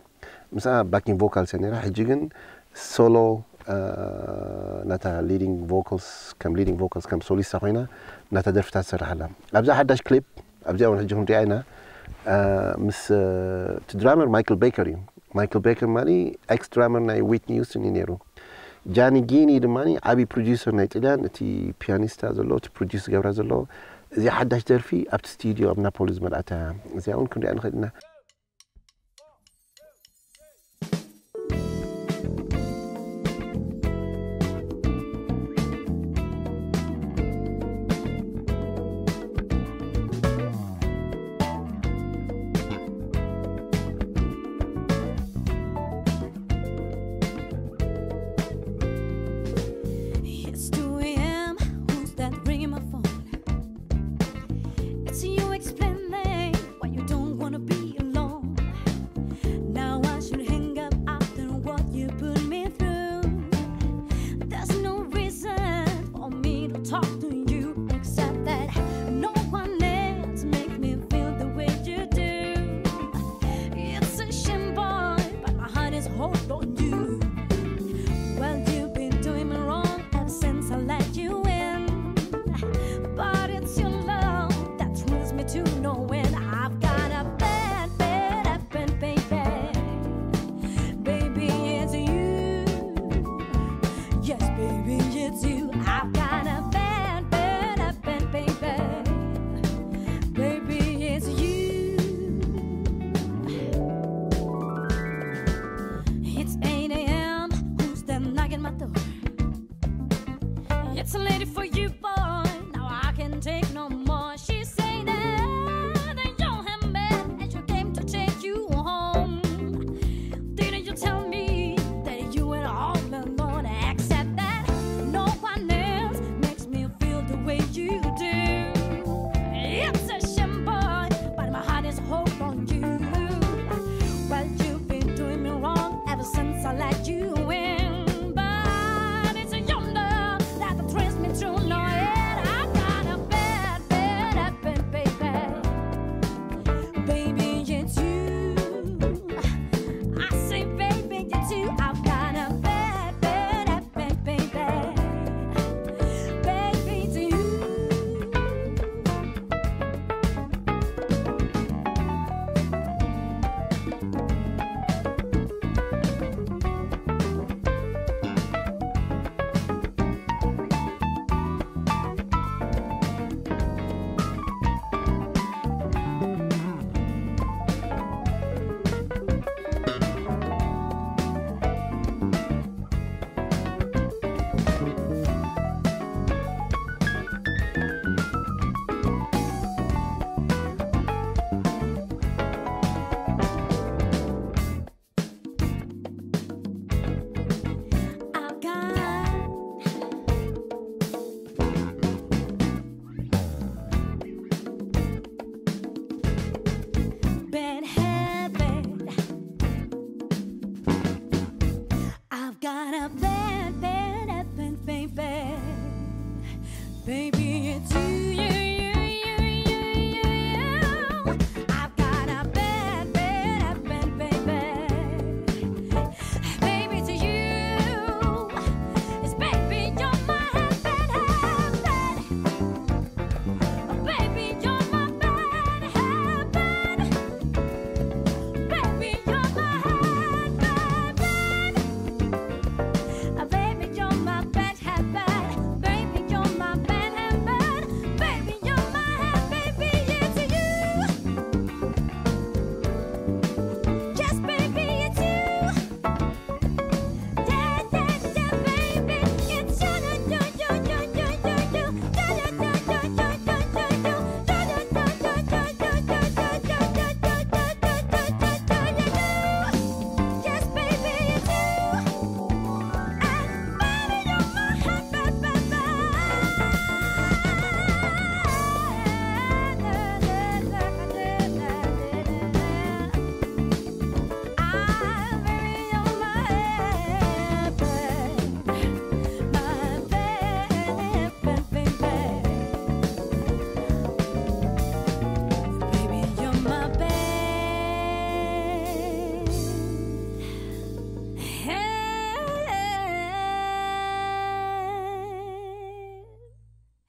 مسا باكين فوكال سيني راح يجيجن سولو ناتا ليدينغ فوكالز كم ليدينغ فوكالز كم سوليستا خوينا ناتا درفتا سرحالا ابزا حداش كليب ابزا اون حجيهم ريعنا مس تدرامر مايكل بيكري مايكل بيكر ماني اكس درامر ناي ويتني يوستن ينيرو جانيجيني دماني عبي بروديوسر ناي طليان تي بيانيستا زلو تي بروديوس جبرا زلو زي حداش درفي ابت ستوديو اب نابولز ملعتا زي اون كنا نخدنا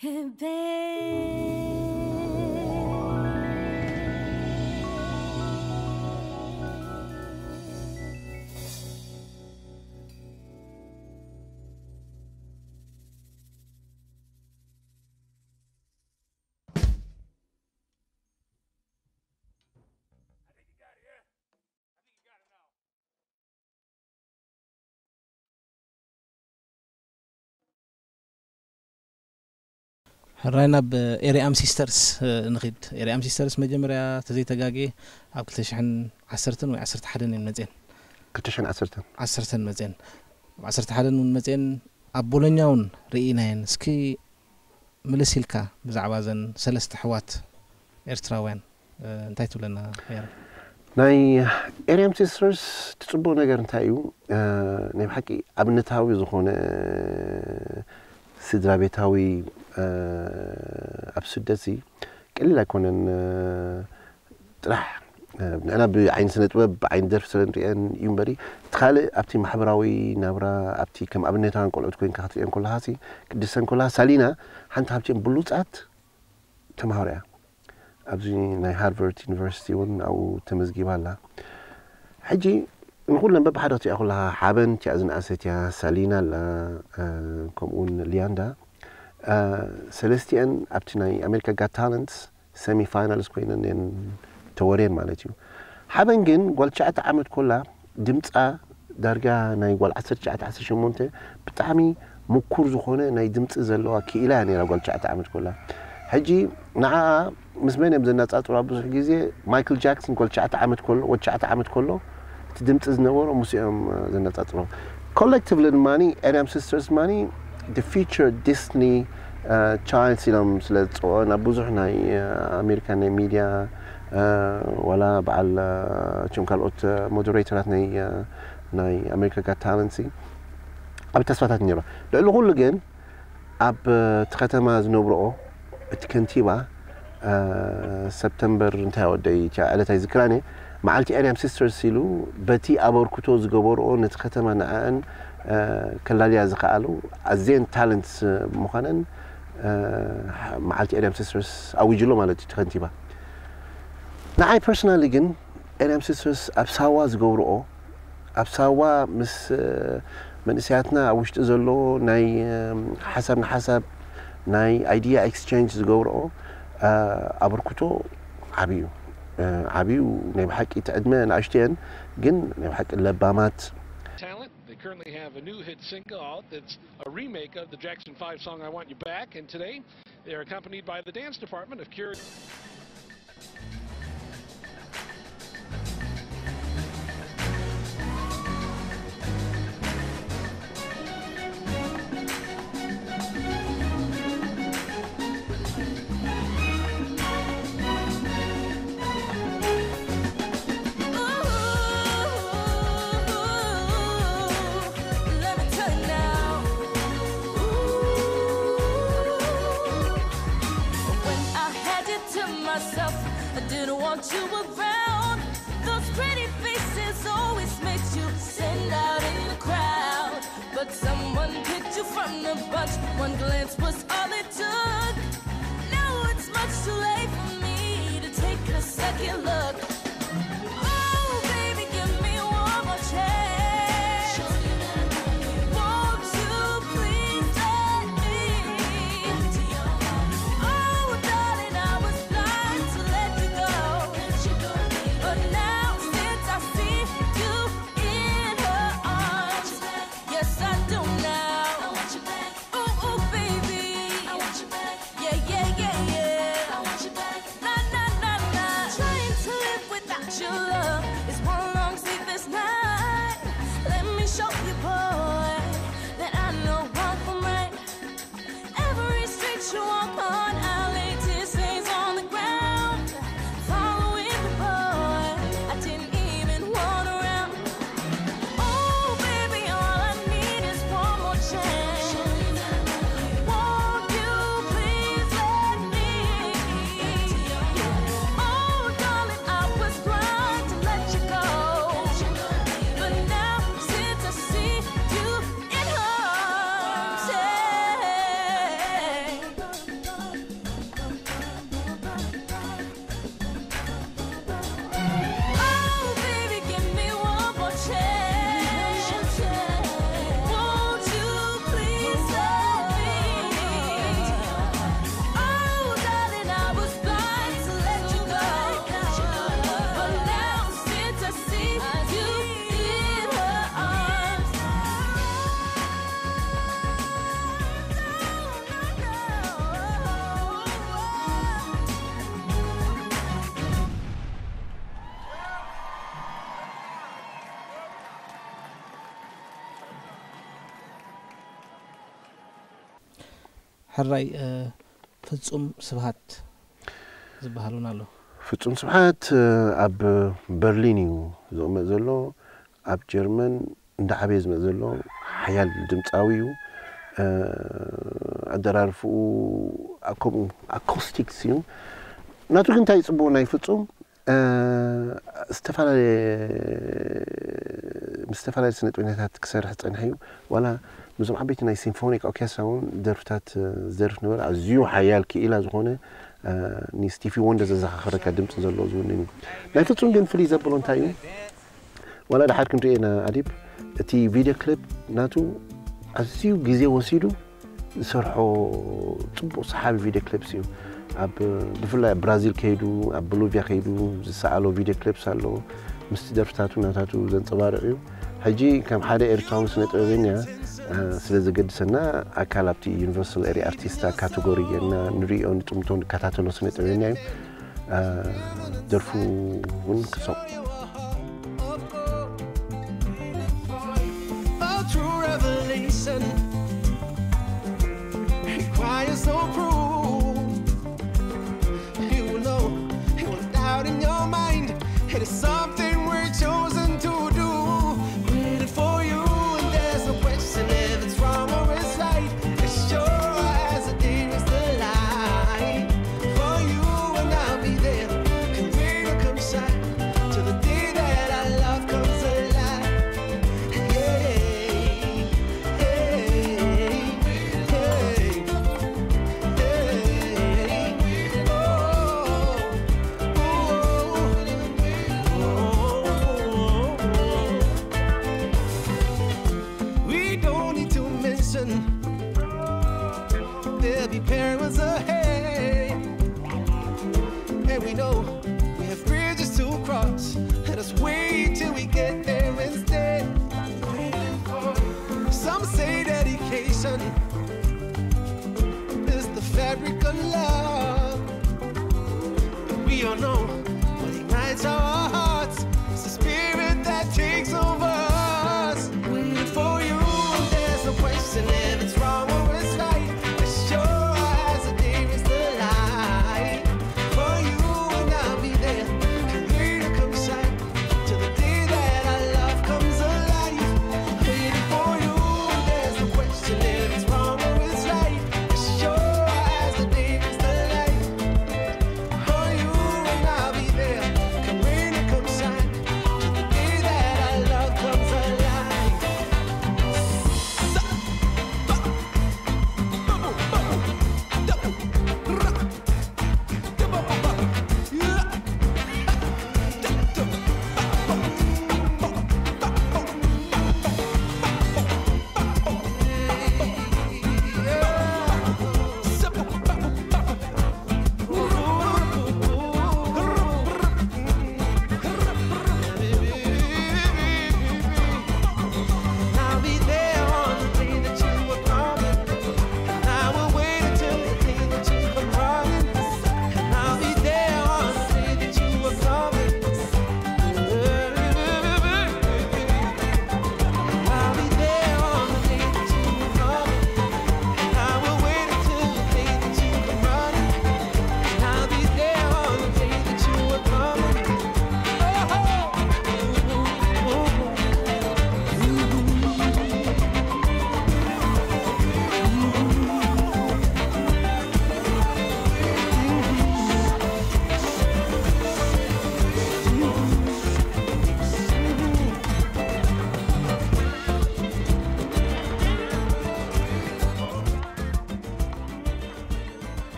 <laughs> Baby. ሕራይ ናብ ኤርያ ኣምሲስተርስ ንኽድ ኤርያ ኣምሲስተርስ መጀመርያ ተዘይተጋግየ ኣብ 210 ወይ 11 እየን መፅአን 210 1 መፅአን ኣብ 11 እውን መፅአን ኣብ ቦሎኛ እውን ርኢናየን እስኪ ምልስ ኢልካ ብዛዕባ እዘን ሰለስተ ኣሕዋት ኤርትራውያን እንታይ ትብለና ነረ ናይ ኤርያ ኣምሲስተርስ ትፅቡቕ ነገር እንታይ እዩ ናይ ብሓቂ ኣብነታዊ ዝኾነ ስድራ ቤታዊ ኣብሱደዚ ቅልል ኣይኮነን ጥራሕ ንዕና ብዓይን ስነ ጥበብ ብዓይን ደርፊ ስለ ንሪአን እዩ እምበሪ እቲ ካልእ ኣብቲ ማሕበራዊ ናብራ ኣብቲ ከም ኣብነታን ቆልዑት ኮይንካ ክትሪአን ከለካ ሲ ቅድሰን ከለካ ሳሊና ሓንቲ ካብቲኦም ብሉፃት ተምሃሮ እያ ኣብዚ ናይ ሃርቨርድ ዩኒቨርሲቲ እውን ኣብኡ ተመዝጊባ ኣላ ሕጂ ንኩለን በብሓደ ክትሪኣ ከለካ ሓበን እቲኣ ዝነኣሰት እያ ሳሊና ኣላ ከምኡውን ሊያንዳ ሰለስቲአን ኣብቲ ናይ ኣሜሪካ ጋት ታለንትስ ሰሚ ፋይናልስ ኮይነን እየን ተወርየን ማለት እዩ ሓበን ግን ጓል 9 ዓመት ኮላ ድምፃ ዳርጋ ናይ ጓል 1918 ብጣዕሚ ምኩር ዝኾነ ናይ ድምፂ ዘለዋ ክኢላ እያ ነራ ጓል 9 ዓመት ኮላ ሕጂ ንዓ ምስ መን እዮም ዘናፃፅሯ ብዙሕ ግዜ ማይክል ጃክሰን ጓል 9 ዓመት ኮሎ ወድ 9 ዓመት ከሎ እቲ ድምፂ ዝነበሮ ምስ እዮም ዘናፃፅሮ ኮሌክቲቭሊ ድማኒ ኤድም ሲስተርስ ድማኒ ፊቸር ዲስኒ ቻይልድ ኢሎም ስለ ዝፅውዖ ናብ ብዙሕ ናይ ኣሜሪካ ናይ ሚድያ ዋላ በዓል እቶም ካልኦት ሞደሬተራት ናይ ናይ ኣሜሪካ ጋ ታለንሲ ኣብ ተስፋታት ነይሮ ልዕሊ ኩሉ ግን ኣብ እቲ ከተማ ዝነብርኦ እቲ ከንቲባ ሰብተምበር እንታይ ወደይ ዕለት ኣይዝክራኒ መዓልቲ ኤርያም ሲስተርስ ኢሉ በቲ ኣበርክቶ ዝገበርኦ ነቲ ከተማ ንዓአን كلاليا زخالو ازين تالنت مخانن معلتي ادم سيسترس او يجلو مالتي تخنتيبا ناي بيرسونالي جن ادم سيسترس ابساوا زغورو ابساوا مس من سياتنا وشت زلو ناي حسب حسب ناي ايديا اكسشينج زغورو ابركوتو عبيو عبيو نبحك يتعدمان عشتين جن نبحك اللبامات currently have a new hit single out that's a remake of the Jackson 5 song I Want You Back, and today they're accompanied by the dance department of Cure. myself. I didn't want you around. Those pretty faces always makes you stand out in the crowd. But someone picked you from the bunch. One glance was all it took. Now it's much too late for me to take a second look. ሕራይ ፍፁም ስብሃት ዝበሃሉን ኣሎ ፍፁም ስብሓት ኣብ በርሊን እዩ ዝቕመጥ ዘሎ ኣብ ጀርመን እንዳዓበየ ዝመፅ ዘሎ ሓያል ድምፃዊ እዩ ኣደራርፍኡ ከምኡ ኣኮስቲክስ እዩ ናቱ ግን እንታይ ፅቡቅ ናይ ፍፁም ዝተፈላለየ ምስ ዝተፈላለየ ስነ ጥበኛታት ክሰርሕ ፀኒሐ እዩ ዋላ ምስኦም ዓበይቲ ናይ ሲምፎኒክ ኦርኬስትራ እውን ደርፍታት ዝደርፍ ነበረ ኣዝዩ ሓያል ክኢላ ዝኾነ ንስቲፊ ወንደር ዘዘኻኽረካ ድምፂ ዘለዎ ዝውን እዩ ናይ ፍፁም ግን ፍልይ ዘብሎ እንታይ እዩ ዋላ ድሓድ ክንሪኤና ኣዲብ እቲ ቪድዮ ክሊፕ ናቱ ኣዝዩ ግዜ ወሲዱ ዝሰርሖ ፅቡቅ ሰሓቢ ቪድዮ ክሊፕስ እዩ ኣብ ብፍላይ ኣብ ብራዚል ከይዱ ኣብ ቦሎቪያ ከይዱ ዝሰኣሎ ቪድዮ ክሊፕስ ኣሎ ምስቲ ደርፍታቱ ናታቱ ዘንፀባርቕ እዩ ሕጂ ከም ሓደ ኤርትራዊ ስነ ጥበበኛ ስለዚ ገድሰና ኣካል ኣብቲ ዩኒቨርሳል ኤሪ ኣርቲስታ ካቴጎሪ ጌርና ንሪኦ ንጥምቶ ንከታተሎ ስነ ጥበበኛ እዩ ደርፉ እውን ክሰም It is something we're chosen.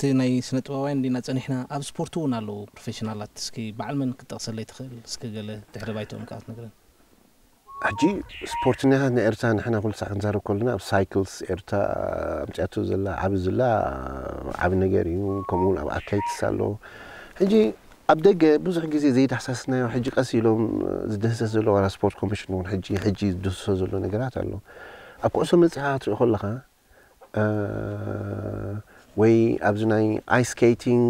እቲ ናይ ስነ ጥበባውያን ዲና ፀኒሕና ኣብ ስፖርት እውን ኣለዉ ፕሮፌሽናላት እስኪ በዓል መን ክጠቕሰለይ ትኽእል እስኪ ገለ ድሕሪ ባይትኦም ከዓ ትነግረን ሕጂ ስፖርተኛታት ናይ ኤርትራ ንሕና ኩሉ ሰዓት ክንዛረብ ከለና ኣብ ሳይክልስ ኤርትራ ኣምፅያቶ ዘላ ዓብ ዘላ ዓብ ነገር እዩ ከምኡውን ኣብ ኣትሌቲክስ ኣሎ ሕጂ ኣብ ደገ ብዙሕ ግዜ ዘይዳሕሳስናዮ ሕጂ ቀስ ኢሎም ዝድህሰስ ዘሎ ዋላ ስፖርት ኮሚሽን እውን ሕጂ ሕጂ ዝድህሶ ዘሎ ነገራት ኣሎ ኣብ ኩዕሶ መፅሓ ትሪኦ ከለኻ ወይ ኣብዚ ናይ ኣይስኬቲንግ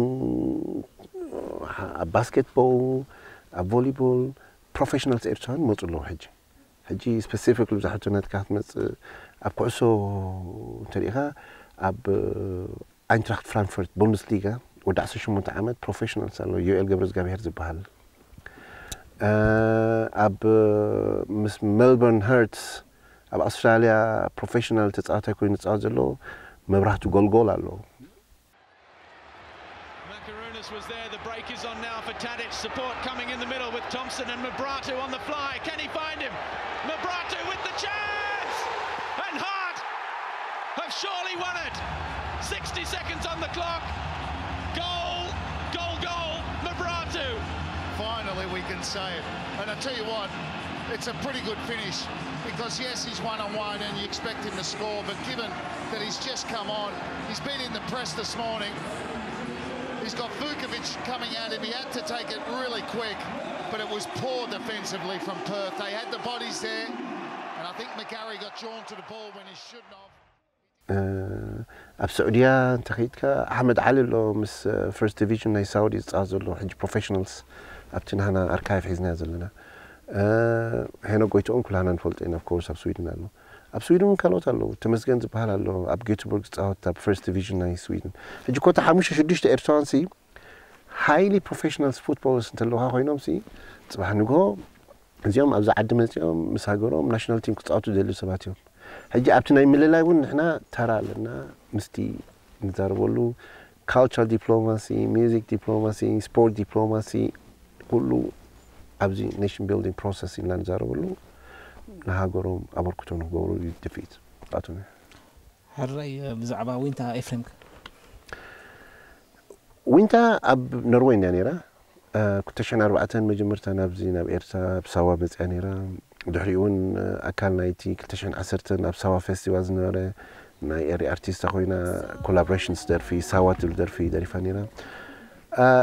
ኣብ ባስኬትቦል ኣብ ቮሊቦል ፕሮፌሽናልስ ኤርትራን መፁ ኣለዉ ሕጂ ሕጂ ስፔሲፊክ ብዛሕትነትካ ክትመፅእ ኣብ ኩዕሶ እንተሪኢኻ ኣብ ኣይንትራክት ፍራንክፈርት ቡንደስሊጋ ወዲ 18 ዓመት ፕሮፌሽናልስ ኣሎ ዩኤል ገብረ እግዚኣብሔር ዝበሃል ኣብ ምስ ሜልበርን ሃርትስ ኣብ ኣውስትራልያ ፕሮፌሽናል ተፃዋታይ ኮይኑ ዝፃወት ዘሎ መብራቱ ጎልጎል አለው። was there. The break is on now for Tadic. Support coming in the middle with Thompson and Mabratu on the fly. Can he find him? Mabratu with the chance! And Hart have surely won it. 60 seconds on the clock. Goal, goal, goal, Mabratu. Finally we can say it. And I tell you what, it's a pretty good finish because, yes, he's one-on-one -on -one and you expect him to score, but given that he's just come on, he's been in the press this morning, he's got Vukovic coming at him. He had to take it really quick, but it was poor defensively from Perth. They had the bodies there, and I think McGarry got drawn to the ball when he shouldn't have. ኣብ ስዑድያ እንተኸይድካ ኣሕመድ ዓሊ ኣሎ first division in Saudi. ሳውዲ ዝፃ ዘሎ ሕጂ ፕሮፌሽናልስ ኣብቲ ናህና ሄኖ ጎይቶኦም ኩላህና ንፈልጦ ኢና ኮርስ ኣብ ስዊድን ኣሎ ኣብ ስዊድን እውን ካልኦት ኣለዉ ተመስገን ዝበሃል ኣሎ ኣብ ጌትቦርግ ዝፃወት ኣብ ፈርስት ዲቪዥን ናይ ስዊድን ሕጂ ኮታ ሓሙሽተ ሽዱሽተ ኤርትራዋን ሲ ሃይሊ ፕሮፌሽናልስ ፉትቦልስ እንተለውካ ኮይኖም ሲ ፅባሕ ንግሆ እዚኦም ኣብዛ ዓዲ መፅኦም ምስ ሃገሮም ናሽናል ቲም ክፃወቱ ዘልዩ ሰባት እዮም ሕጂ ኣብቲ ናይ ምልላይ እውን ንሕና ተራ ኣለና ምስቲ ንዛረበሉ ካልቸራል ዲፕሎማሲ ሚዚክ ዲፕሎማሲ ስፖርት ዲፕሎማሲ ኩሉ ابزي نيشن بيلدينج بروسيس ان لانزارو ولو نهاغورو ابر كتونو غورو ديفيت اتوني هل راي بزعبا وينتا افريمك وينتا اب نروين يعني را كنت شان اربعة مجمرتا نابزي ناب ايرتا بسوا بز يعني را دحريون اكال نايتي كنت شان اسرتا ناب سوا فيستيوالز نارا ناي اري ارتيست اخوينا كولابريشنز درفي سوا تل درفي دريفانيرا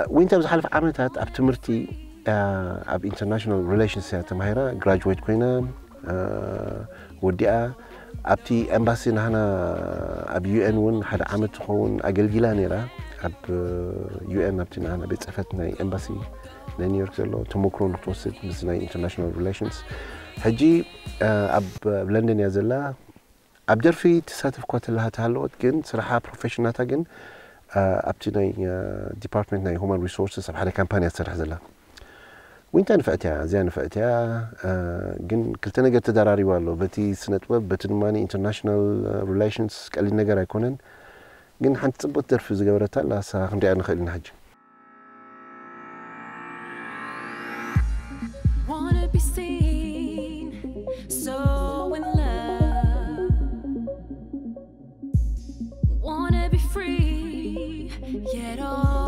وينتا بزحالف عملتات اب تمرتي ኣብ ኢንተርናሽናል ሪሌሽንስ እያ ተማሂራ ግራጅዌት ኮይና ወዲኣ ኣብቲ ኤምባሲ ናህና ኣብ ዩኤን እውን ሓደ ዓመት ዝኸውን ኣገልጊላ ነይራ ኣብ ዩኤን ኣብቲ ናህና ቤት ፅሕፈት ናይ ኤምባሲ ናይ ኒውዮርክ ዘሎ ተመክሮ ንክትወስድ ምስ ናይ ኢንተርናሽናል ሪሌሽንስ ሕጂ ኣብ ለንደን እያ ዘላ ኣብ ደርፊ ትሳተፍ እኳ ተላሃ ተሃለወት ግን ስራሓ ፕሮፌሽናታ ግን ኣብቲ ናይ ዲፓርትመንት ናይ ሁማን ሪሶርስስ ኣብ ሓደ ካምፓኒ እያ ትሰርሕ ዘላ وين تنفعتها زين نفعتها كن آه، كلتنا قد تدراري والو بتي سنة وب بتنماني انترناشنال آه، ريليشنز كالي نقرا يكونن كن حنت تبوت درف زقبرتا لا سا خندي انا خلينا حج Free, yet all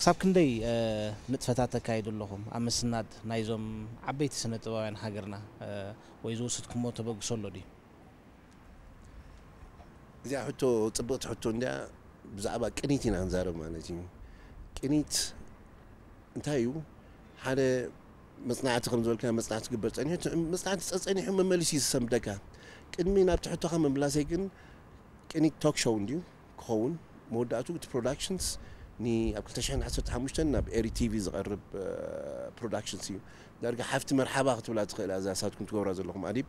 ክሳብ ክንደይ ምጥፈታት ተካይዱ ኣለኹም ኣብ ምስናድ ናይዞም ዓበይቲ ስነ ጥበባውያን ሃገርና ወይ ዝወስድኩሞ ተበግሶ ኣሎ ድዩ እዚኣ ሕቶ ፅብቕቲ ሕቶ እንዲያ ብዛዕባ ቅኒት ኢና ክንዛረብ ማለት እዩ ቅኒት እንታይ እዩ ሓደ መፅናዕቲ ከም ዝበልክና መፅናዕቲ ግበር ፀኒሑ መፅናዕቲ ፀፀኒሑ መመሊስ እዩ ዝሰምደካ ቅድሚ ናብቲ ሕቶኻ ምምላሰይ ግን ቅኒት ቶክ ሾው እንድዩ ክኸውን መወዳእቱ እቲ ፕሮዳክሽንስ ني أقول تشحن حسيت حمشت إن بأري تي في صغير برودكشن آه، سي درجة حفت مرحبا خت ولا تخيل إذا سات كنت قبر هذا لهم أديب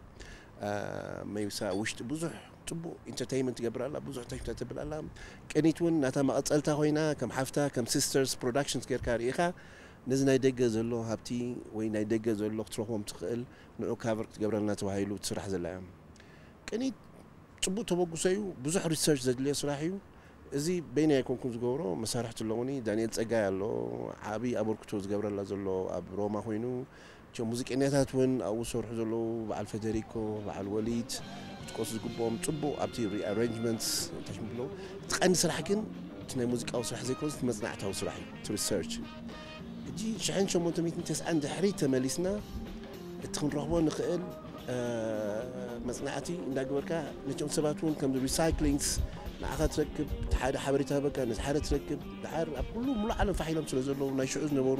آه، ما يسا وشت بزح تبو إنترتينمنت قبر الله بزح تشحن تبل الله كنيت ون نتا ما أتسألت هينا كم حفتة كم سيسترز برودكشنز كير كاريخة نزل ناي دقة زلو هبتي وين ناي دقة زلو تروحهم تخيل نو كافر قبر الله تواهيلو تسرح زلام كنيت تبو تبو قصيو بزح ريسيرش زدلي صراحيو እዚ በይናይ ኣይኮንኩን ዝገብሮ መሳርሕቲ ኣለዉኒ ዳንኤል ፀጋይ ኣሎ ዓብዪ ኣበርክቶ ዝገብረላ ዘሎ ኣብ ሮማ ኮይኑ እቶም ሙዚቀኛታት እውን ኣብኡ ዝሰርሑ ዘለዉ በዓል ፌደሪኮ በዓል ወሊድ ጥቆስ ዝግብኦም ፅቡቅ ኣብቲ ሪኣሬንጅመንት እንታይ ብሎ እቲ ቀንዲ ስራሕ ግን እቲ ናይ ሙዚቃዊ ስራሕ ዘይኮንስ መፅናዕታዊ ስራሕ እዩ እቲ ሪሰርች እጂ 1890 ድሕሪ ተመሊስና እቲ ክንረኽቦ ንኽእል መፅናዕቲ እንዳገበርካ ነቶም ሰባት እውን ከምዚ ሪሳይክሊንግስ ንዓኻ ትረክብ እቲ ሓደ ሓበሬታ በቃ ነቲ ሓደ ትረክብ ድሓር ኣብ ኩሉ ሙሉእ ዓለም ፋሒሎም ስለ ዘለዉ ናይ ሽዑ ዝነበሩ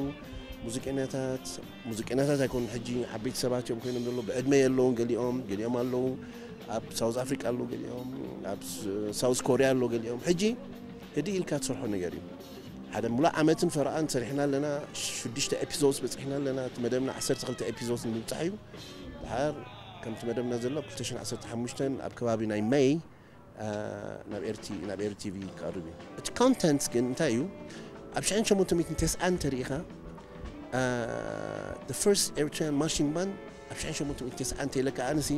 ሙዚቀኛታት ሙዚቀኛታት ኣይኮኑ ሕጂ ዓበይቲ ሰባት እዮም ኮይኖም ዘለዉ ብዕድመ የለውን ገሊኦም ገሊኦም ኣለዉ ኣብ ሳውዝ ኣፍሪቃ ኣለዉ ገሊኦም ኣብ ሳውዝ ኮርያ ኣለዉ ገሊኦም ሕጂ ህዲ ኢልካ ትሰርሖ ነገር እዩ ሓደ ሙሉእ ዓመትን ፈረኣን ሰሪሕና ኣለና ሽዱሽተ ኤፒዞድስ በፂሕና ኣለና እቲ መደብና 12 ኤፒዞድስ ንምብፃሕ እዩ ድሓር ከምቲ መደብና ዘሎ 215 ኣብ ከባቢ ናይ ሜይ ናብ ኤርቲቪ ክቐርብ እዩ እቲ ኮንተንት ግን እንታይ እዩ ኣብ 1890 ተሪኢኻ the first ኤርትራን ማርሽንግ ባንድ ኣብ 1890 ተይለካ ኣንሲ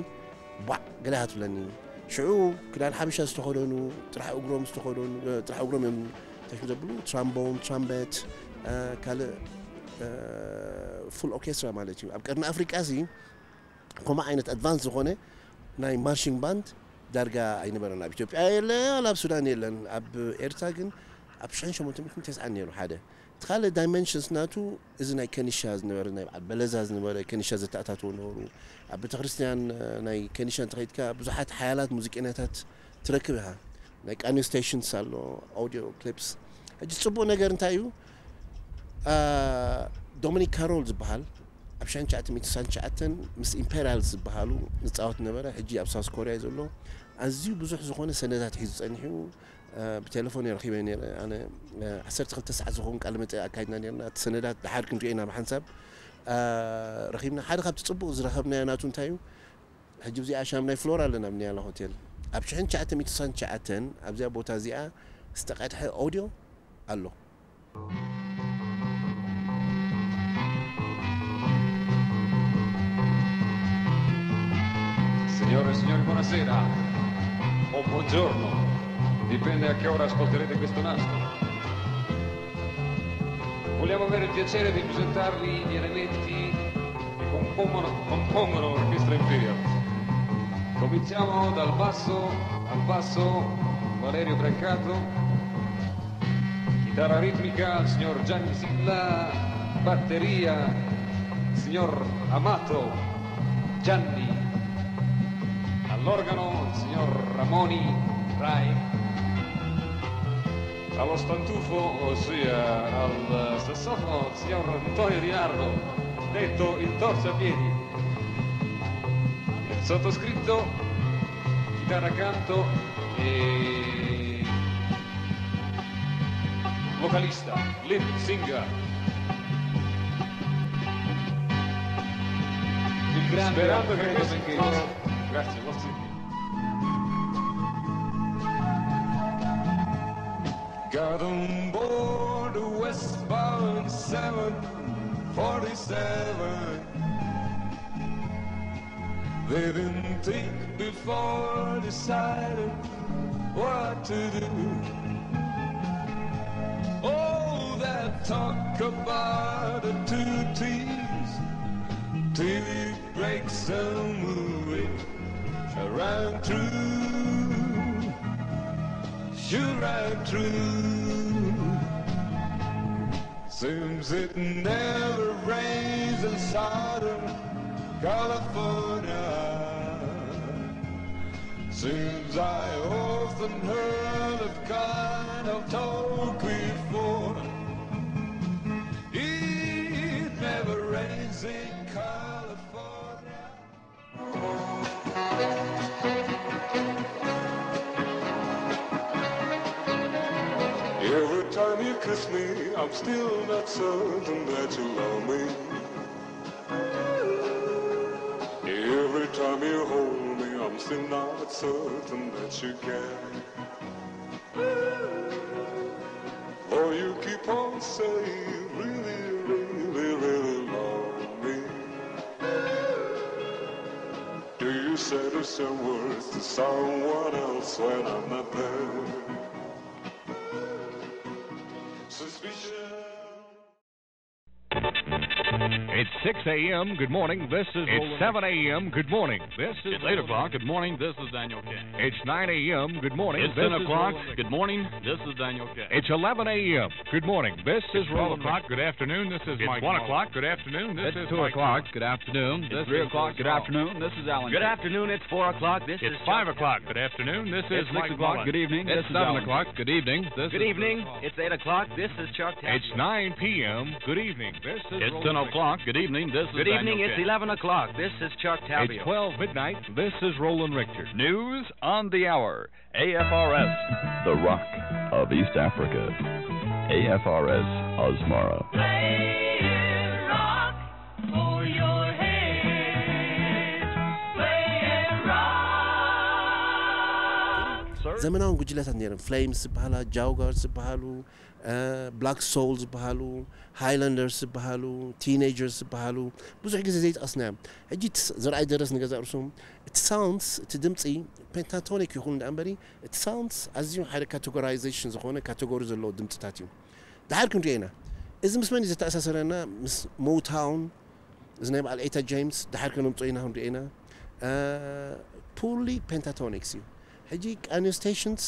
ባዕ ገላሃ ትብለኒ ሽዑ ክዳን ሓበሻ ዝተኸደኑ ጥራሕ እግሮም ዝተኸደኑ ጥራሕ እግሮም እዮም እንታይ ዘብሉ ትራምቦን ትራምበት ካልእ ፉል ኦርኬስትራ ማለት እዩ ኣብ ቀርኒ ኣፍሪቃ እዚ ከምኡ ዓይነት ኣድቫንስ ዝኾነ ናይ ማርሽንግ ባንድ دارغا اين برنا بيتوب اي لا لا سوداني لان اب ارتاغن اب شنش ممكن تسع نيرو حاجه تخلي دايمنشنز ناتو اذن اي كانيشاز نورنا بلزاز نور كانيشاز تاتاتو نورو اب تخريستيان ناي كانيشان تريد كا بزحات حيالات موسيقيناتات تركبها لايك اني ستيشن سالو اوديو كليبس اجي تصبو نغير نتايو ا دومينيك كارولز بحال اب شنش اتميت سانش اتن مس امبيرالز بحالو نتصاوت نبره اجي اب كوريا زلو ኣዝዩ ብዙሕ ዝኾነ ሰነታት ሒዙ ፀኒሑ ብቴሌፎን የረኪበ ነረ ኣነ 12 ሰዓት ዝኾውን ቃል መፀ ኣካይድና ነርና እቲ ሰነዳት ድሓድ ክንሪኦና ብሓንሳብ ረኪብና ሓደ ካብቲ ፅቡቅ ዝረኸብናዮ ናቱ እንታይ እዩ ሕጂ ብዚኣ ሻምናይ ፍሎር ኣለና ብኒያላ ሆቴል ኣብ 1969 ኣብዚኣ ቦታ እዚኣ ዝተቀድሐ ኦድዮ ኣሎ Signore e signori, buonasera. o buongiorno, dipende a che ora ascolterete questo nastro. Vogliamo avere il piacere di presentarvi gli elementi che compongono, compongono l'orchestra Imperial. Cominciamo dal basso, al basso Valerio Brancato, chitarra ritmica il signor Gianni Silla, batteria il signor Amato Gianni, all'organo signor Ramoni Rai. Allo stantufo, ossia al sassofono, signor Antonio Di Nardo, detto il torciapiedi. Il sottoscritto, chitarra canto e vocalista, lead singer. Grande, Sperando che questo... Grazie, vostri Got on board a westbound 747. They didn't think before deciding what to do. Oh, that talk about the two T's, TV breaks and moving around through you right through. Seems it never rains in Southern California. Seems I often heard of kind of talk before. I'm still not certain that you love me. Every time you hold me, I'm still not certain that you care. For you keep on saying, really, really, really love me. Do you say the same words to someone else when I'm not there? It's 6 a.m. Good morning. This is. It's 7 a.m. Good morning. This is. It's 8 o'clock. Good morning. This is Daniel K. It's 9 a.m. Good morning. It's 10 o'clock. Good morning. This is Daniel K. It's 11 a.m. Good morning. This is. Roland. 12 o'clock. Good afternoon. This is Mike. 1 o'clock. Good afternoon. This is 2 o'clock. Good afternoon. This is 3 o'clock. Good afternoon. This is Alan. Good afternoon. It's 4 o'clock. This is. It's 5 o'clock. Good afternoon. This is. 6 o'clock. Good evening. This is 7 o'clock. Good evening. This Good evening. It's 8 o'clock. This is Chuck It's 9 p.m. Good evening. This is. It's 10 o'clock. Good Good evening. This is Good evening. Daniel it's Kent. 11 o'clock. This is Chuck Talbot. It's 12 midnight. This is Roland Richter. News on the hour. AFRS. The Rock of East Africa. AFRS Osmara. Play rock for your head. Play rock. ዘመናውን ጉጅለት አንየርም ፍሌምስ ባህላ ጃውጋርስ ባህሉ بلاك آه، سولز بهالو هايلاندرز بهالو تينيجرز بهالو بزح جزء زيت أصنام أجي زرعي درس نجزا أرسم it sounds تدمتي pentatonic يكون الأمبري it sounds أزيو حالة categorization زخونة categories اللو دمت تاتيو ده حالكم جينا إذا مسمن إذا تأسسرنا مس مو تاون إذا نبع على إيتا جيمس ده حالكم نمطينا هم جينا آه، purely pentatonic سيو حجيك annotations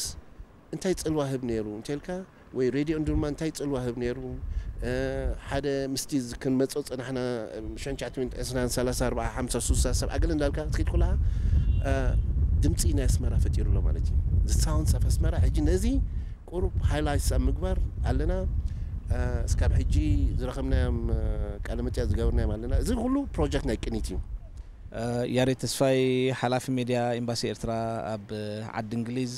انتي تقلوا هب نيرو انتي ወይ ሬድዮ ድማ እንታይ ፅልዋ ህብ ነይሩ ሓደ ምስቲ ክንመፀ ፅናሕና 92345 ኣገለ እንዳልካ ትከድ ኩላ ድምፂ ናይ ኣስመራ ፈጢሩ ኣሎ ማለት እዩ ዝሳውንስ ኣፍ ኣስመራ ሕጂ ነዚ ቁሩብ ሃይላይትስ ኣብ ምግባር ኣለና እስካብ ሕጂ ዝረኸብናዮም ቃለ መጥያ ዝገበርናዮም ኣለና እዚ ኩሉ ፕሮጀክት ናይ ቅኒት እዩ ያሬት ተስፋይ ሓላፊ ሚድያ ኤምባሲ ኤርትራ ኣብ ዓዲ እንግሊዝ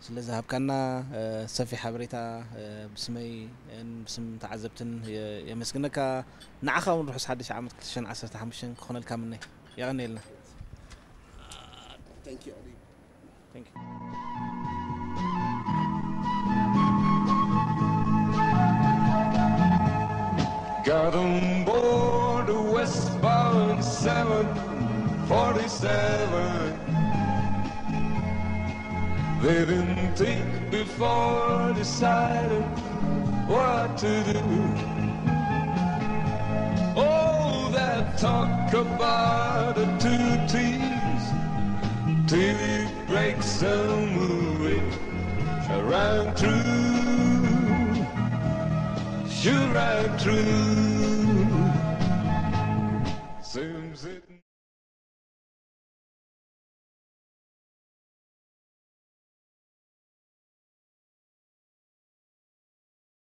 سلزه هبكنا سفي حبريتا بسمي بسم تعذبتن يا مسكنك نعخا ونروح حدش عام كلشن عسى تحمشن خونا الكامني يا غني لنا ثانك يو ثانك They didn't think before deciding what to do. Oh, that talk about the two T's, TV breaks and movie, shall run true, sure, run true.